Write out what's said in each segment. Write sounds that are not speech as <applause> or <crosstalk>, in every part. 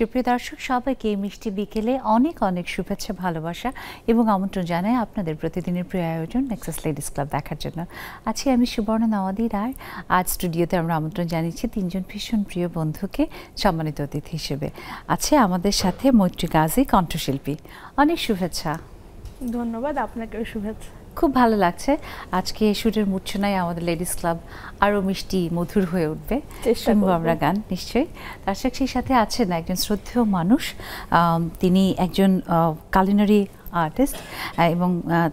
সুপ্রিয় দর্শক, সবাইকে মিষ্টি বিকেলে অনেক অনেক শুভেচ্ছা, ভালোবাসা এবং আমন্ত্রণ জানাই আপনাদের প্রতিদিনের প্রিয় আয়োজন নেক্সাস লেডিস ক্লাব দেখার জন্য। আছি আমি সুবর্ণ নওয়াদি রায়। আজ স্টুডিওতে আমরা আমন্ত্রণ জানিয়েছি তিনজন ভীষণ প্রিয় বন্ধুকে সম্মানিত অতিথি হিসেবে। আছে আমাদের সাথে মৈত্রী গাজী, কণ্ঠশিল্পী। অনেক শুভেচ্ছা। ধন্যবাদ, আপনাকেও শুভেচ্ছা। খুব ভালো লাগছে। আজকে সুরের মূর্ছনায় আমাদের লেডিস ক্লাব আরও মিষ্টি মধুর হয়ে উঠবে। শুনব আমরা গান নিশ্চয়ই। তার সাথে সেই সাথে আছেন একজন শ্রদ্ধেয় মানুষ তিনি একজন কালিনারি আর্টিস্ট এবং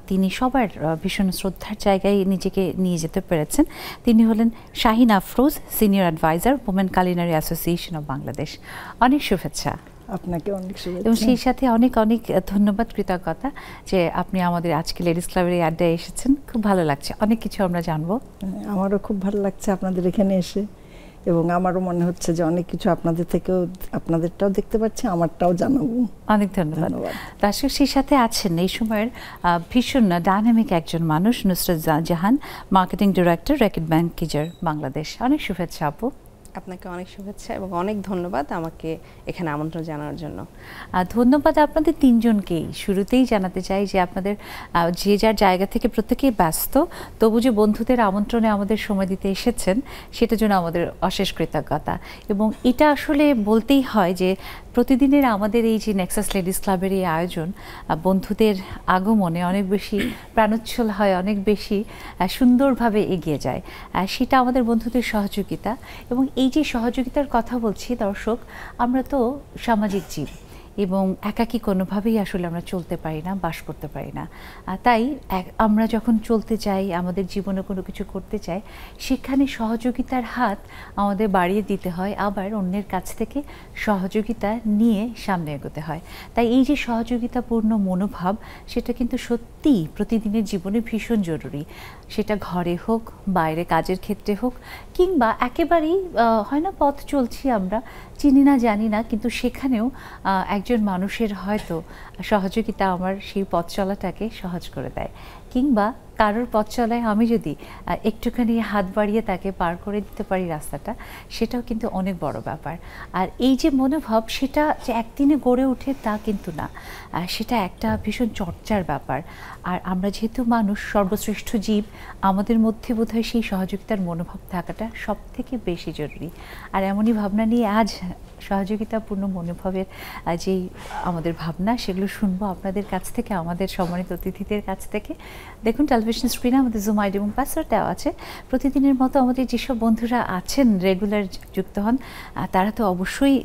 তিনি সবার ভীষণ শ্রদ্ধার জায়গায় নিজেকে নিয়ে যেতে পেরেছেন। তিনি হলেন Shahin Afroz senior adviser women culinary association of Bangladesh. অনেক শুভেচ্ছা। আপনাকে অনেক শুভেচ্ছা। এবং সেই সাথে অনেক অনেক ধন্যবাদ কৃতজ্ঞতা যে আপনি আমাদের আজকে লেডিস ক্লাবের এই আড্ডায় এসেছেন। খুব ভালো লাগছে। অনেক কিছু আমরা জানব। হ্যাঁ, আমারও খুব ভালো লাগছে আপনাদের এখানে এসে। এবং আমারও মনে হচ্ছে যে অনেক কিছু আপনাদের থেকেও আপনাদেরটাও দেখতে পাচ্ছি আমারটাও জানাব। অনেক ধন্যবাদ। দর্শক সেই সাথে আছেন এই সময়ের ভীষণ ডাইনামিক একজন মানুষ Nusrat Jahan marketing director Reckitt Benckiser Bangladesh. অনেক শুভেচ্ছা আপু। আপনাকে অনেক শুভেচ্ছা এবং অনেক ধন্যবাদ আমাকে এখানে আমন্ত্রণ জানানোর জন্য। ধন্যবাদ আপনাদের তিনজনকেই। শুরুতেই জানাতে চাই যে আপনাদের যে যার জায়গা থেকে প্রত্যেকেই ব্যস্ত, তবু যে বন্ধুদের আমন্ত্রণে আমাদের সময় দিতে এসেছেন, সেটার জন্য আমাদের অশেষ কৃতজ্ঞতা। এবং এটা আসলে বলতেই হয় যে প্রতিদিনের আমাদের এই যে নেক্সাস লেডিস ক্লাবের এই আয়োজন বন্ধুদের আগমনে অনেক বেশি প্রাণোচ্ছল হয়, অনেক বেশি সুন্দরভাবে এগিয়ে যায়। সেটা আমাদের বন্ধুদের সহযোগিতা এবং এই যে সহযোগিতার কথা বলছি দর্শক, আমরা তো সামাজিক জীব। এবং একাকী কোনোভাবেই আসলে আমরা চলতে পারি না বাস করতে পারি না। তাই আমরা যখন চলতে চাই আমাদের জীবনে কোনো কিছু করতে চাই সেখানে সহযোগিতার হাত আমাদের বাড়িয়ে দিতে হয় আবার অন্যের কাছ থেকে সহযোগিতা নিয়ে সামনে এগোতে হয়। তাই এই যে সহযোগিতাপূর্ণ মনোভাব সেটা কিন্তু সত্যিই প্রতিদিনের জীবনে ভীষণ জরুরি। সেটা ঘরে হোক বাইরে কাজের ক্ষেত্রে হোক কিংবা একেবারেই হয় না পথ চলছি আমরা চিনি না জানি না কিন্তু সেখানেও আহ, একজন মানুষের হয়তো সহযোগিতা আমার সেই পথ চলাটাকে সহজ করে দেয়। কিংবা কারোর পথ চলায় আমি যদি একটুখানি হাত বাড়িয়ে তাকে পার করে দিতে পারি রাস্তাটা, সেটাও কিন্তু অনেক বড় ব্যাপার। আর এই যে মনোভাব, সেটা যে একদিনে গড়ে ওঠে তা কিন্তু না। সেটা একটা ভীষণ চর্চার ব্যাপার। আর আমরা যেহেতু মানুষ, সর্বশ্রেষ্ঠ জীব, আমাদের মধ্যে বোধহয় সেই সহযোগিতার মনোভাব থাকাটা সব থেকে বেশি জরুরি। আর এমনই ভাবনা নিয়ে আজ সহযোগিতাপূর্ণ মনোভাবের যেই আমাদের ভাবনা, সেগুলো শুনব আপনাদের কাছ থেকে, আমাদের সম্মানিত অতিথিদের কাছ থেকে। দেখুন টেলিভিশন স্ক্রিনে আমাদের জুম আইডি এবং পাসওয়ার্ড দেওয়া আছে। প্রতিদিনের মতো আমাদের যেসব বন্ধুরা আছেন রেগুলার যুক্ত হন তারা তো অবশ্যই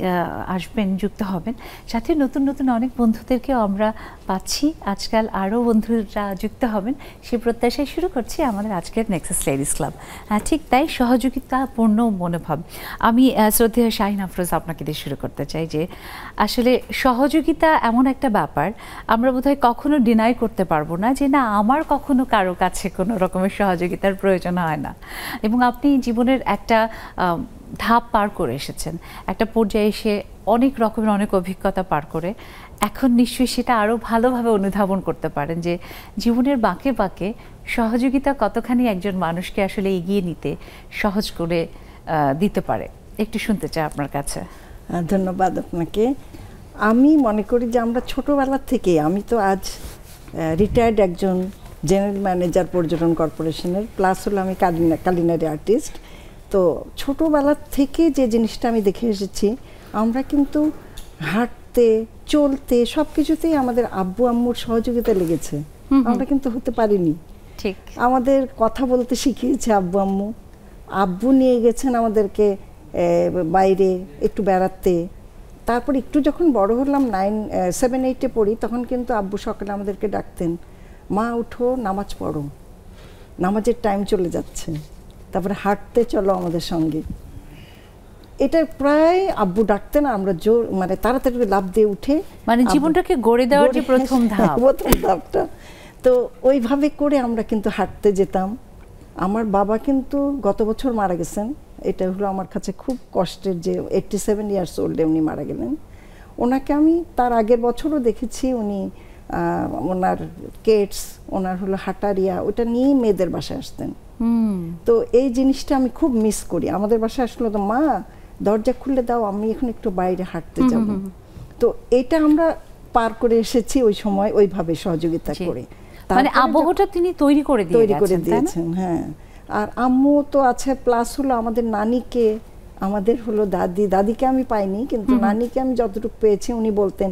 আসবেন, যুক্ত হবেন। সাথে নতুন নতুন অনেক বন্ধুদেরকেও আমরা পাচ্ছি। আজকাল আরও বন্ধুরা যুক্ত হবেন সেই প্রত্যাশায় শুরু করছি আমাদের আজকের নেক্সাস লেডিস ক্লাব ঠিক তাই সহযোগিতাপূর্ণ মনোভাব। আমি শ্রদ্ধেয় শাহিন আফরোজ আপনাকে দিয়ে শুরু করতে চাই যে, আসলে সহযোগিতা এমন একটা ব্যাপার, আমরা বোধহয় কখনো ডিনাই করতে পারব না যে, না, আমার কখনো কারও কাছে কোনো রকমের সহযোগিতার প্রয়োজন হয় না। এবং আপনি জীবনের একটা ধাপ পার করে এসেছেন। একটা পর্যায়ে এসে অনেক রকমের অনেক অভিজ্ঞতা পার করে এখন নিশ্চয়ই সেটা আরও ভালোভাবে অনুধাবন করতে পারেন যে জীবনের বাঁকে বাঁকে সহযোগিতা কতখানি একজন মানুষকে আসলে এগিয়ে নিতে সহজ করে দিতে পারে। একটু শুনতে চাই আপনার কাছে। ধন্যবাদ আপনাকে। আমি মনে করি যে আমরা ছোটোবেলার থেকে আমি তো আজ রিটায়ার্ড একজন জেনারেল ম্যানেজার পর্যটন কর্পোরেশনের প্লাস হলো আমি কালিনা কালিনারি আর্টিস্ট তো ছোটোবেলার থেকে যে জিনিসটা আমি দেখে এসেছি, আমরা কিন্তু হাঁটতে চলতে সব কিছুতেই আমাদের আব্বু আম্মুর সহযোগিতা লেগেছে। আমরা কিন্তু হতে পারিনি। ঠিক। আমাদের কথা বলতে শিখিয়েছে আব্বু আম্মু। আব্বু নিয়ে গেছেন আমাদেরকে বাইরে একটু বেড়াতে। তারপর একটু যখন বড় হলাম নাইন সেভেন এইটে পড়ি তখন কিন্তু আব্বু সকালে আমাদেরকে ডাকতেন মা উঠো নামাজ পড়ো। নামাজের টাইম চলে যাচ্ছে। তারপরে হাঁটতে চলো আমাদের সঙ্গে। এটা প্রায় আব্বু ডাকতেন আমরা জোর মানে তাড়াতাড়ি লাভ দিয়ে উঠে মানে জীবনটাকে গড়ে দেওয়ার যে প্রথম ধাপ। প্রথম ধাপটা। তো ওইভাবে করে আমরা কিন্তু হাঁটতে যেতাম। আমার বাবা কিন্তু গত বছর মারা গেছেন। এটা হলো আমার কাছে খুব কষ্টের যে এইটটি সেভেন ইয়ার্স ওল্ডে উনি মারা গেলেন। ওনাকে আমি তার আগের বছরও দেখেছি উনি আহ, ওনার কেটস ওনার হলো হাটারিয়া ওটা নিয়ে মেয়েদের বাসায় আসতেন। হুম। তো এই জিনিসটা আমি খুব মিস করি। আমাদের বাসায় আসলে তো মা দরজা খুলে দাও আমি এখন একটু বাইরে হাঁটতে যাব। তো এটা আমরা পার করে এসেছি ওই সময় ওইভাবে সহযোগিতা করে। মানে আবহটা তিনি তৈরি করে দিয়ে তৈরি করে? দিয়েছেন হ্যাঁ। আর আম্মু তো আছে প্লাস হলো আমাদের নানিকে আমাদের হলো দাদি। দাদিকে আমি পাইনি কিন্তু নানিকে আমি যতটুকু পেয়েছি উনি বলতেন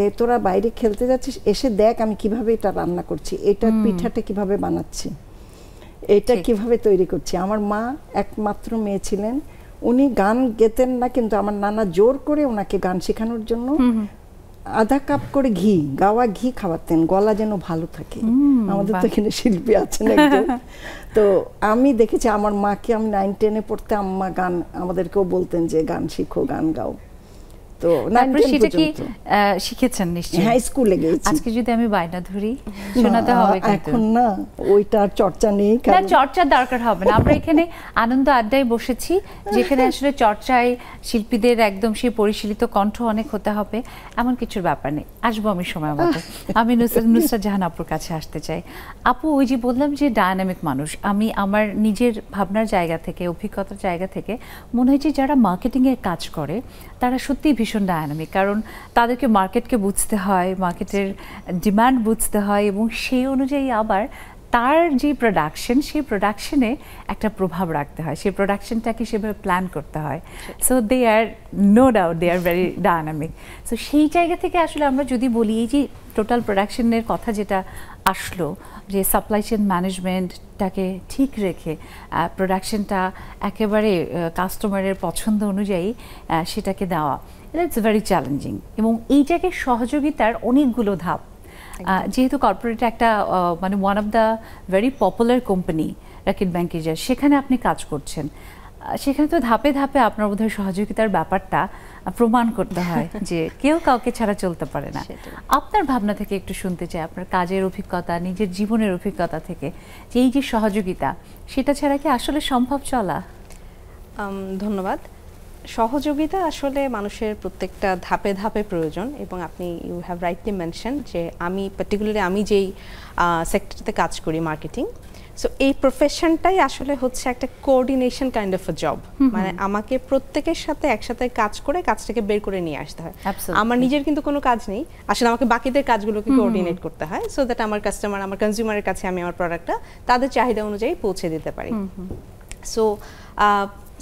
এ তোরা বাইরে খেলতে যাচ্ছিস এসে দেখ আমি কীভাবে এটা রান্না করছি এটা পিঠাটা কীভাবে বানাচ্ছি এটা কীভাবে তৈরি করছি। আমার মা একমাত্র মেয়ে ছিলেন উনি গান গেতেন না কিন্তু আমার নানা জোর করে ওনাকে গান শেখানোর জন্য আধা কাপ করে ঘি গাওয়া ঘি খাওয়াতেন গলা যেন ভালো থাকে। আমাদের তো এখানে শিল্পী আছেন একজন। <laughs> তো আমি দেখেছি আমার মাকে আমি নাইন টেনে পড়তে আম্মা গান আমাদেরকেও বলতেন যে গান শিখো গান গাও। তো তারপরে সেটা কি শিখেছেন নিশ্চয়ই? হ্যাঁ স্কুলে গিয়েছি। আজকে যদি আমি বায়না ধরি শোনাতে হবে কিন্তু। এখন না ওইটা আর চর্চা নেই না চর্চার দরকার হবে না। আমরা এখানে আনন্দ আড্ডায় বসেছি যেখানে আসলে চর্চায় শিল্পীদের একদম সেই পরিশীলিত কণ্ঠ অনেক হতে হবে এমন কিছুর ব্যাপার নেই। আসব আমি সময় মতো। আমি নুসরাত জাহান আপুর কাছে আসতে চাই। আপু ওই যে বললাম যে ডায়নামিক মানুষ আমি আমার নিজের ভাবনার জায়গা থেকে অভিজ্ঞতার জায়গা থেকে মনে হয় যে যারা মার্কেটিং এর কাজ করে তারা সত্যিই ভীষণ ডায়নামিক কারণ তাদেরকে মার্কেটকে বুঝতে হয় মার্কেটের ডিমান্ড বুঝতে হয় এবং সেই অনুযায়ী আবার তার যে প্রোডাকশন সেই প্রোডাকশনে একটা প্রভাব রাখতে হয়। সেই প্রোডাকশনটাকে সেভাবে প্ল্যান করতে হয়। So they are no doubt they are very dynamic so সেই জায়গা থেকে আসলে আমরা যদি বলি এই যে টোটাল প্রোডাকশনের কথা যেটা আসলো যে সাপ্লাই চেন ম্যানেজমেন্টটাকে ঠিক রেখে প্রোডাকশনটা একেবারে কাস্টমারের পছন্দ অনুযায়ী সেটাকে দেওয়া ইটস ভেরি চ্যালেঞ্জিং এবং এই জায়গায় সহযোগিতার অনেকগুলো ধাপ। যেহেতু কর্পোরেট একটা মানে one of the very popular company Reckitt Benckiser সেখানে আপনি কাজ করছেন। সেখানে তো ধাপে ধাপে আপনার বোধহয় সহযোগিতার ব্যাপারটা প্রমাণ করতে হয় <laughs> যে কেউ কাউকে ছাড়া চলতে পারে না। আপনার ভাবনা থেকে একটু শুনতে চাই আপনার কাজের অভিজ্ঞতা নিজের জীবনের অভিজ্ঞতা থেকে যে এই যে সহযোগিতা সেটা ছাড়া কি আসলে সম্ভব চলা? ধন্যবাদ। সহযোগিতা আসলে মানুষের প্রত্যেকটা ধাপে ধাপে প্রয়োজন এবং আপনি ইউ হ্যাভ রাইটলি মেনশন যে আমি পার্টিকুলারলি আমি যেই সেক্টরতে কাজ করি মার্কেটিং সো এই প্রফেশনটাই আসলে হচ্ছে একটা coordination kind of a job মানে আমাকে প্রত্যেকের সাথে একসাথে কাজ করে কাজটাকে বের করে নিয়ে আসতে হয়। আমার নিজের কিন্তু কোনো কাজ নেই। আসলে আমাকে বাকিদের কাজগুলোকে কোঅর্ডিনেট করতে হয় সো দ্যাট আমার কাস্টমার আমার কনজিউমারের কাছে আমি আমার প্রোডাক্টটা তাদের চাহিদা অনুযায়ী পৌঁছে দিতে পারি। সো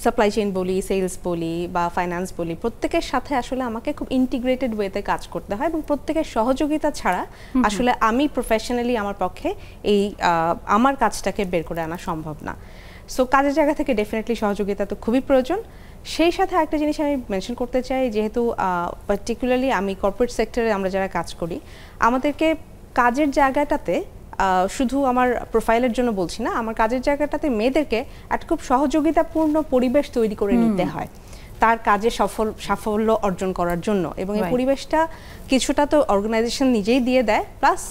সাপ্লাই চেইন বলি সেলস বলি বা ফাইন্যান্স বলি প্রত্যেকের সাথে আসলে আমাকে খুব ইন্টিগ্রেটেড ওয়েতে কাজ করতে হয় এবং প্রত্যেকের সহযোগিতা ছাড়া আসলে আমি প্রফেশনালি আমার পক্ষে এই আমার কাজটাকে বের করে আনা সম্ভব না। সো কাজের জায়গা থেকে ডেফিনেটলি সহযোগিতা তো খুবই প্রয়োজন। সেই সাথে একটা জিনিস আমি মেনশন করতে চাই যেহেতু পার্টিকুলারলি আমি কর্পোরেট সেক্টরে আমরা যারা কাজ করি আমাদেরকে কাজের জায়গাটাতে শুধু আমার প্রোফাইলের জন্য বলছি না আমার কাজের জায়গাটাতে মেয়েদেরকে একটা খুব সহযোগিতাপূর্ণ পরিবেশ তৈরি করে নিতে হয় তার কাজে সফল সাফল্য অর্জন করার জন্য। এবং এই পরিবেশটা কিছুটা তো অর্গানাইজেশন নিজেই দিয়ে দেয় প্লাস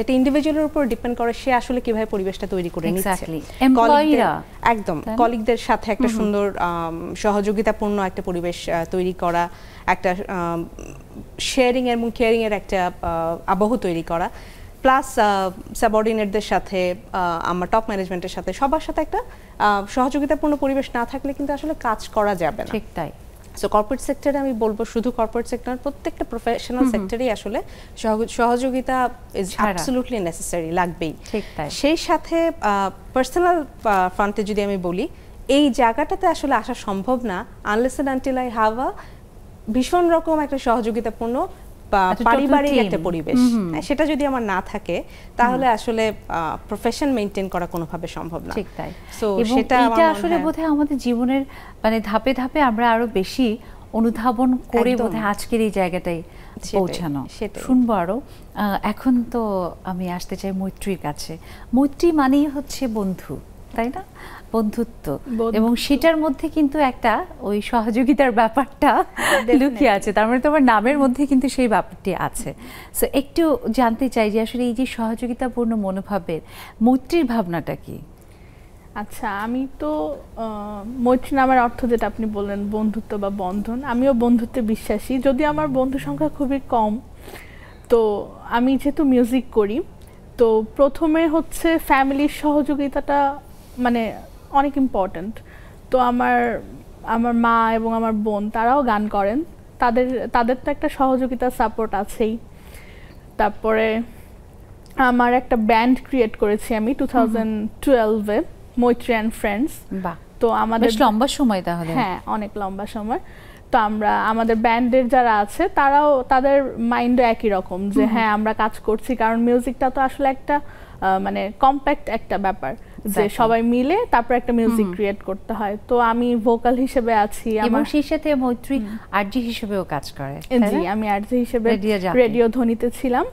এটা ইন্ডিভিজুয়ালের উপর ডিপেন্ড করে সে আসলে কীভাবে পরিবেশটা তৈরি করে নিচ্ছে। একদম কলিগদের সাথে একটা সুন্দর সহযোগিতাপূর্ণ একটা পরিবেশ তৈরি করা একটা শেয়ারিং এবং কেয়ারিং এর একটা আবহ তৈরি করা। প্লাস সাবঅর্ডিনেটদের সাথে আমার টপ ম্যানেজমেন্টের সাথে সবার সাথে একটা আহ, সহযোগিতাপূর্ণ পরিবেশ না থাকলে কিন্তু আসলে কাজ করা যাবে না ঠিক তাই সো কর্পোরেট সেক্টরে আমি বলব শুধু কর্পোরেট সেক্টর প্রত্যেকটা প্রফেশনাল সেক্টরেই আসলে সহযোগিতা ইজ ছাড়া। অ্যাবসলিউটলি নেসেসারি লাগবেই ঠিক তাই। সেই সাথে পার্সোনাল ফ্রন্টে যদি আমি বলি এই জায়গাটাতে আসলে আসা সম্ভব না unless and until I have a ভীষণ রকম একটা সহযোগিতাপূর্ণ বা পারিবারিক একটা পরিবেশ। হ্যাঁ, সেটা যদি আমার না থাকে তাহলে আসলে প্রফেশন মেনটেন করা কোনোভাবে সম্ভব না। ঠিক তাই। সো সেটা এটা আসলে হয়- বোধহয় আমাদের জীবনের মানে ধাপে ধাপে আমরা আরও বেশি অনুধাবন করে। বোধহয় আজকের এই জায়গাটাই পৌঁছানো। শুনব আরও। আহ, এখন তো আমি আসতে চাই মৈত্রীর কাছে। মৈত্রী মানেই হচ্ছে বন্ধু তাই না? বন্ধুত্ব। এবং সেটার মধ্যে কিন্তু একটা ওই সহযোগিতার ব্যাপারটা লুকিয়ে আছে। তার মানে তোমার নামের মধ্যে কিন্তু সেই ব্যাপারটি আছে। সো একটু জানতে চাই যে আসলে এই যে সহযোগিতাপূর্ণ মনোভাবের মৈত্রীর ভাবনাটা কি? আচ্ছা আমি তো মৈত্রী নামের অর্থ যেটা আপনি বললেন বন্ধুত্ব বা বন্ধন আমিও বন্ধুত্বে বিশ্বাসী। যদি আমার বন্ধু সংখ্যা খুবই কম তো আমি যেহেতু মিউজিক করি তো প্রথমে হচ্ছে ফ্যামিলির সহযোগিতাটা মানে অনেক ইম্পর্ট্যান্ট তো আমার আমার মা এবং আমার বোন তারাও গান করেন। তাদের তাদের তো একটা সহযোগিতা সাপোর্ট আছেই। তারপরে আমার একটা ব্যান্ড ক্রিয়েট করেছি আমি টু থাউজেন্ড টুয়েলভে মৈত্রী অ্যান্ড ফ্রেন্ডস তো আমাদের লম্বা সময় তাহলে। হ্যাঁ অনেক লম্বা সময়। তো আমরা আমাদের ব্যান্ডের যারা আছে তারাও তাদের মাইন্ডও একই রকম যে হ্যাঁ আমরা কাজ করছি। কারণ মিউজিকটা তো আসলে একটা মানে কম্প্যাক্ট একটা ব্যাপার। যে সবাই মিলে তারপর একটা মিউজিক ক্রিয়েট করতে হয়। তো আমি ভোকাল হিসেবে আছি এবং সেই সাথে মৈত্রী আরজি হিসেবেও কাজ করে জি আমি আরজি হিসেবে রেডিও ধ্বনিতে ছিলাম।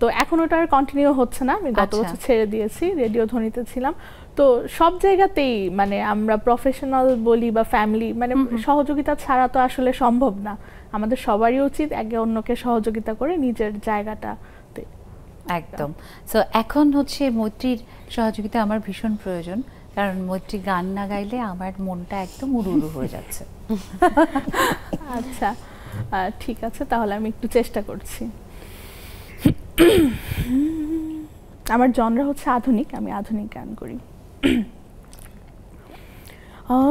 তো এখন ওটা আর কন্টিনিউ হচ্ছে না আমি গত আচ্ছা। বছর ছেড়ে দিয়েছি রেডিও ধ্বনিতে ছিলাম। তো সব জায়গাতেই মানে আমরা প্রফেশনাল বলি বা ফ্যামিলি মানে সহযোগিতা ছাড়া তো আসলে সম্ভব না। আমাদের সবারই উচিত একে অন্যকে সহযোগিতা করে নিজের জায়গাটাতে একদম। সো এখন হচ্ছে মৈত্রীর সহযোগিতা আমার ভীষণ প্রয়োজন কারণ মৈত্রী গান না গাইলে আমার মনটা একদম উড়ু হয়ে যাচ্ছে। আচ্ছা ঠিক আছে তাহলে আমি একটু চেষ্টা করছি। আমার জনরা হচ্ছে আধুনিক আমি আধুনিক গান করি।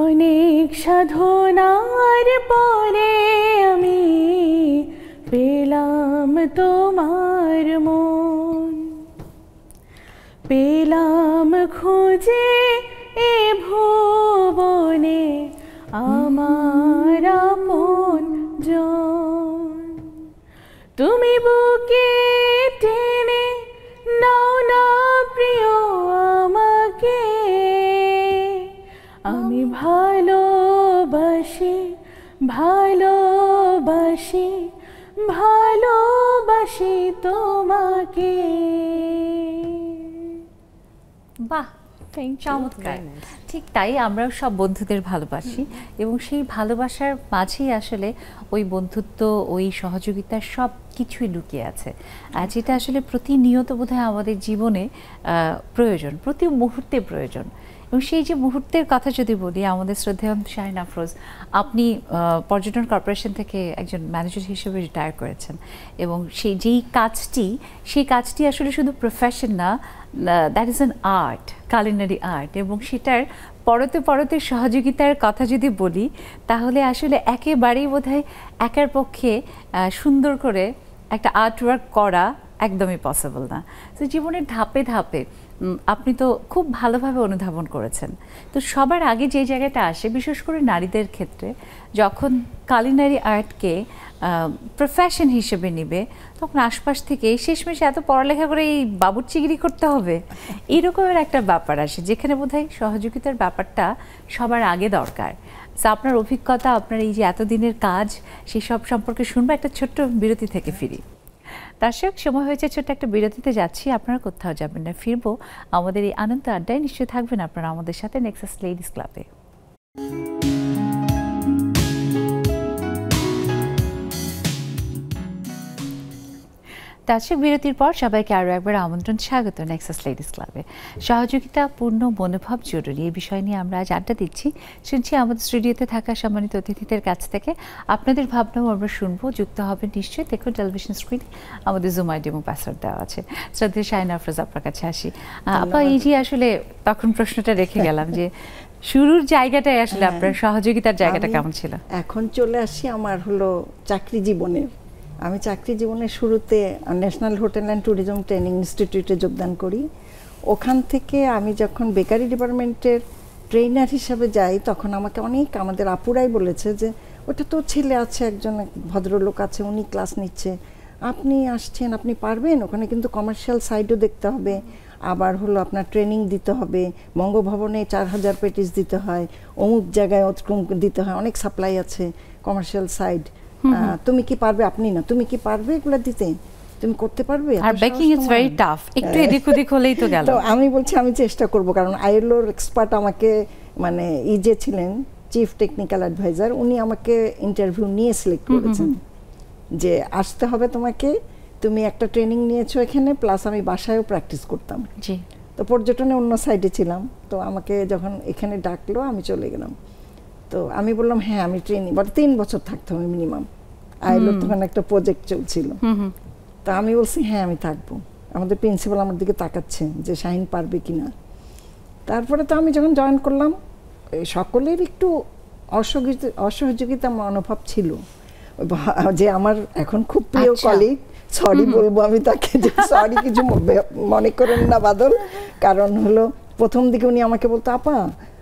অনেক সাধনার পরে আমি পেলাম তোমার মন। পেলাম খুঁজে এ ভুবনে আমার আপন জন। তুমি বুকে টেনে নাও না প্রিয় আমাকে। আমি ভালোবাসি ভালোবাসি ভালোবাসি তোমাকে। বাহ চমৎকার। ঠিক তাই আমরাও সব বন্ধুদের ভালোবাসি এবং সেই ভালোবাসার মাঝেই আসলে ওই বন্ধুত্ব ওই সহযোগিতার সব কিছুই লুকিয়ে আছে। আর যেটা আসলে প্রতিনিয়ত বোধহয় আমাদের জীবনে আহ, প্রয়োজন প্রতি মুহূর্তে প্রয়োজন। এবং সেই যে মুহূর্তের কথা যদি বলি, আমাদের শ্রদ্ধেয় শাহিন আফরোজ, আপনি পর্যটন কর্পোরেশন থেকে একজন ম্যানেজার হিসেবে রিটায়ার করেছেন এবং সেই যেই কাজটি, সেই কাজটি আসলে শুধু প্রফেশন না that is an art culinary art এবং সেটার পরতে পরতে সহযোগিতার কথা যদি বলি, তাহলে আসলে একেবারেই বোধহয় একার পক্ষে সুন্দর করে একটা আর্ট ওয়ার্ক করা একদমই পসিবল না। তো জীবনের ধাপে ধাপে আপনি তো খুব ভালোভাবে অনুধাবন করেছেন। তো সবার আগে যে জায়গাটা আসে, বিশেষ করে নারীদের ক্ষেত্রে, যখন কালিনারি আর্টকে প্রফেশন হিসেবে নেবে, তখন আশপাশ থেকে শেষমেশ এত পড়ালেখা করে এই বাবুর চিগিরি করতে হবে, এরকমের একটা ব্যাপার আসে, যেখানে বোধহয় সহযোগিতার ব্যাপারটা সবার আগে দরকার। আপনার অভিজ্ঞতা, আপনার এই যে এতদিনের কাজ সেই সব সম্পর্কে শুনব, একটা ছোট্ট বিরতি থেকে ফিরি। দর্শক, সময় হয়েছে ছোট্ট একটা বিরতিতে যাচ্ছি। আপনারা কোথাও যাবেন না, ফিরবো। আমাদের এই আনন্দ আড্ডায় নিশ্চয়ই থাকবেন আপনারা আমাদের সাথে নেক্সাস লেডিস ক্লাবে দর্শক বিরতির পর সবাইকে আরও একবার আমন্ত্রণ স্বাগত নেক্সাস লেডিস ক্লাবে সহযোগিতা পূর্ণ মনোভাব জরুরি। এই বিষয় নিয়ে আমরা আজ আড্ডা দিচ্ছি। শুনছি আমাদের স্টুডিওতে থাকা সম্মানিত অতিথিদের কাছ থেকে। আপনাদের ভাবনাও আমরা শুনব। যুক্ত হবে নিশ্চয়ই। দেখুন টেলিভিশন স্ক্রিনে আমাদের জুম আইডি এবং পাসওয়ার্ড দেওয়া আছে। শ্রদ্ধে শাহিন আফরোজ আপনার কাছে আসি। আপা এই যে আসলে তখন প্রশ্নটা রেখে <laughs> গেলাম যে শুরুর জায়গাটাই আসলে আপনার সহযোগিতার জায়গাটা কেমন ছিল? এখন চলে আসি আমার হলো চাকরি জীবনের আমি চাকরি জীবনের শুরুতে national hotel and tourism training ইনস্টিটিউটে যোগদান করি। ওখান থেকে আমি যখন বেকারি ডিপার্টমেন্টের ট্রেনার হিসাবে যাই, তখন আমাকে অনেক আমাদের আপুরাই বলেছে যে, ওটা তো ছেলে আছে, একজন ভদ্রলোক আছে, উনি ক্লাস নিচ্ছে। আপনি আসছেন, আপনি পারবেন? ওখানে কিন্তু কমার্শিয়াল সাইডও দেখতে হবে। আবার হলো আপনার ট্রেনিং দিতে হবে। বঙ্গভবনে চার হাজার পেটিস দিতে হয়। অমুক জায়গায় ওরকম দিতে হয়। অনেক সাপ্লাই আছে কমার্শিয়াল সাইড তুমি কি পারবে? আপনি না। তুমি কি পারবে এগুলো দিতে? তুমি করতে পারবে? আর বেকিং ইজ ভেরি টাফ একটু এদিক ওদিক হলেই তো গেল। তো আমি বলছি আমি চেষ্টা করব। কারণ আইএলওর এক্সপার্ট আমাকে মানে ই যে ছিলেন চিফ টেকনিক্যাল অ্যাডভাইজার উনি আমাকে ইন্টারভিউ নিয়ে সিলেক্ট করেছেন। যে আসতে হবে তোমাকে তুমি একটা ট্রেনিং নিয়েছো এখানে প্লাস আমি বাসায়ও প্র্যাকটিস করতাম। জি। তো পর্যটনে অন্য সাইডে ছিলাম। তো আমাকে যখন এখানে ডাকলো আমি চলে গেলাম। তো আমি বললাম হ্যাঁ আমি ট্রেনিং বাট তিন বছর থাকতে হবে মিনিমাম। আইএলওর তখন একটা প্রজেক্ট চলছিল। তা আমি বলছি হ্যাঁ আমি থাকব। আমাদের প্রিন্সিপাল আমার দিকে তাকাচ্ছে যে শাহিন পারবে কি না তারপরে তো আমি যখন জয়েন করলাম সকলের একটু অসহযোগিতা অসহযোগিতা মনোভাব ছিল। যে আমার এখন খুব প্রিয় আচ্ছা। কলিগ সরি বলব আমি তাকে যে সরি কিছু মনে করেন না বাদল। কারণ হলো প্রথম দিকে উনি আমাকে বলতো আপা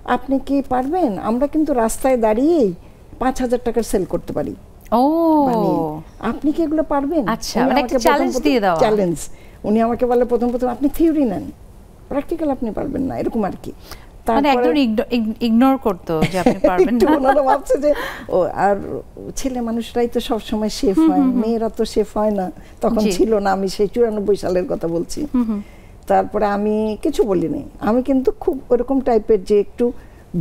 আপনি কি পারবেন? আমরা কিন্তু রাস্তায় দাঁড়িয়েই পাঁচ হাজার টাকার সেল করতে পারি। ও। আপনি কি এগুলো পারবেন? আচ্ছা, মানে একটা challenge দিয়ে দেওয়া। চ্যালেঞ্জ উনি আমাকে বলে প্রথম প্রথম আপনি থিওরি নেন। প্র্যাকটিক্যাল আপনি পারবেন না এরকম আর কি। মানে একদম ইগনোর করতো যে আপনি <laughs> পারবেন না। ওনারা ভাবছে যে ও আর ছেলে মানুষরাই তো সব সময় শেফ হয় মেয়েরা তো শেফ হয় না। তখন ছিল না আমি সেই চুরানব্বই সালের কথা বলছি। তারপরে আমি কিছু বলিনি। আমি কিন্তু খুব ওরকম টাইপের যে একটু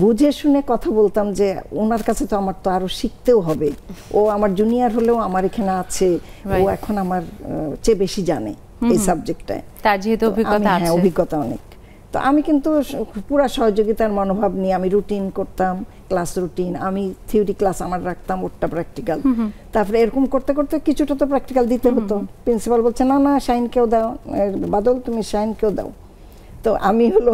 বুঝে শুনে কথা বলতাম যে ওনার কাছে তো আমার তো আরও শিখতেও হবে। ও আমার জুনিয়র হলেও আমার এখানে আছে। ও এখন আমার চেয়ে বেশি জানে এই সাবজেক্টটায় তার যেহেতু অভিজ্ঞতা হ্যাঁ আছে। অভিজ্ঞতা অনেক। তো আমি কিন্তু পুরা সহযোগিতার মনোভাব নিয়ে আমি রুটিন করতাম ক্লাস রুটিন আমি থিওরি ক্লাস আমার রাখতাম ওরটা প্র্যাকটিক্যাল তারপরে এরকম করতে করতে কিছুটা তো প্র্যাকটিক্যাল দিতে হতো। প্রিন্সিপাল বলছে না না শাইন কেউ দাও বাদল তুমি শাইন কেউ দাও। তো আমি হলো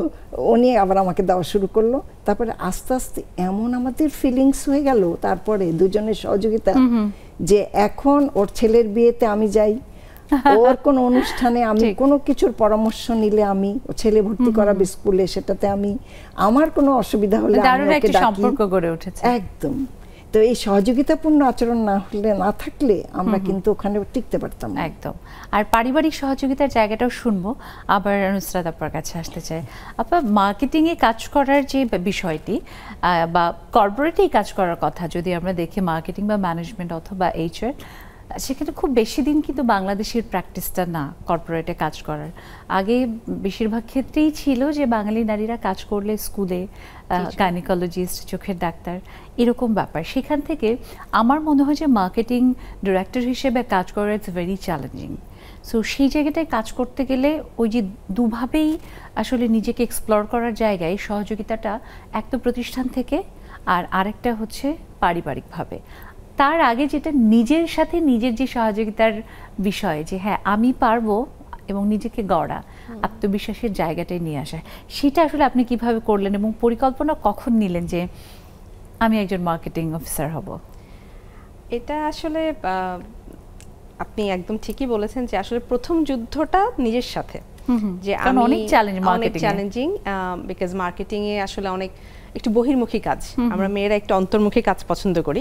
উনি আবার আমাকে দেওয়া শুরু করল। তারপরে আস্তে আস্তে এমন আমাদের ফিলিংস হয়ে গেল তারপরে দুজনের সহযোগিতা যে এখন ওর ছেলের বিয়েতে আমি যাই <laughs> ওর কোন অনুষ্ঠানে আমি কোনো কিছুর পরামর্শ নিলে আমি ছেলে ভর্তি করাবে স্কুলে সেটাতে আমি আমার কোনো অসুবিধা হলে। সম্পর্ক গড়ে উঠেছে। একদম। তো এই সহযোগিতাপূর্ণ আচরণ না হলে না থাকলে আমরা কিন্তু ওখানে টিকতে পারতাম একদম। আর পারিবারিক সহযোগিতার জায়গাটাও শুনব। আবার নুসরাত আপার কাছে আসতে চাই। আপা মার্কেটিং এ কাজ করার যে বিষয়টি বা কর্পোরেটেই কাজ করার কথা যদি আমরা দেখি মার্কেটিং বা ম্যানেজমেন্ট অথবা এইচআর সেখানে খুব বেশি দিন কিন্তু বাংলাদেশের প্র্যাকটিসটা না কর্পোরেটে কাজ করার। আগে বেশিরভাগ ক্ষেত্রেই ছিল যে বাঙালি নারীরা কাজ করলে স্কুলে গাইনিকোলজিস্ট চোখের ডাক্তার এরকম ব্যাপার। সেখান থেকে আমার মনে হয় যে মার্কেটিং ডিরেক্টর হিসেবে কাজ করা ইটস ভেরি চ্যালেঞ্জিং সো সেই জায়গাটায় কাজ করতে গেলে ওই যে দুভাবেই আসলে নিজেকে এক্সপ্লোর করার জায়গায় সহযোগিতাটা এক তো প্রতিষ্ঠান থেকে আর আরেকটা হচ্ছে পারিবারিকভাবে। তার আগে যেটা নিজের সাথে নিজের যে সহযোগিতার বিষয় যে হ্যাঁ আমি পারব এবং নিজেকে গড়া আত্মবিশ্বাসের জায়গাটায় নিয়ে আসা সেটা আসলে আপনি কীভাবে করলেন এবং পরিকল্পনা কখন নিলেন যে আমি একজন মার্কেটিং অফিসার হব? এটা আসলে আহ, আপনি একদম ঠিকই বলেছেন যে আসলে প্রথম যুদ্ধটা নিজের সাথে। যে অনেক challenge অনেক চ্যালেঞ্জিং বিকজ মার্কেটিং এ আসলে অনেক একটু বহির্মুখী কাজ। আমরা মেয়েরা একটু অন্তর্মুখী কাজ পছন্দ করি।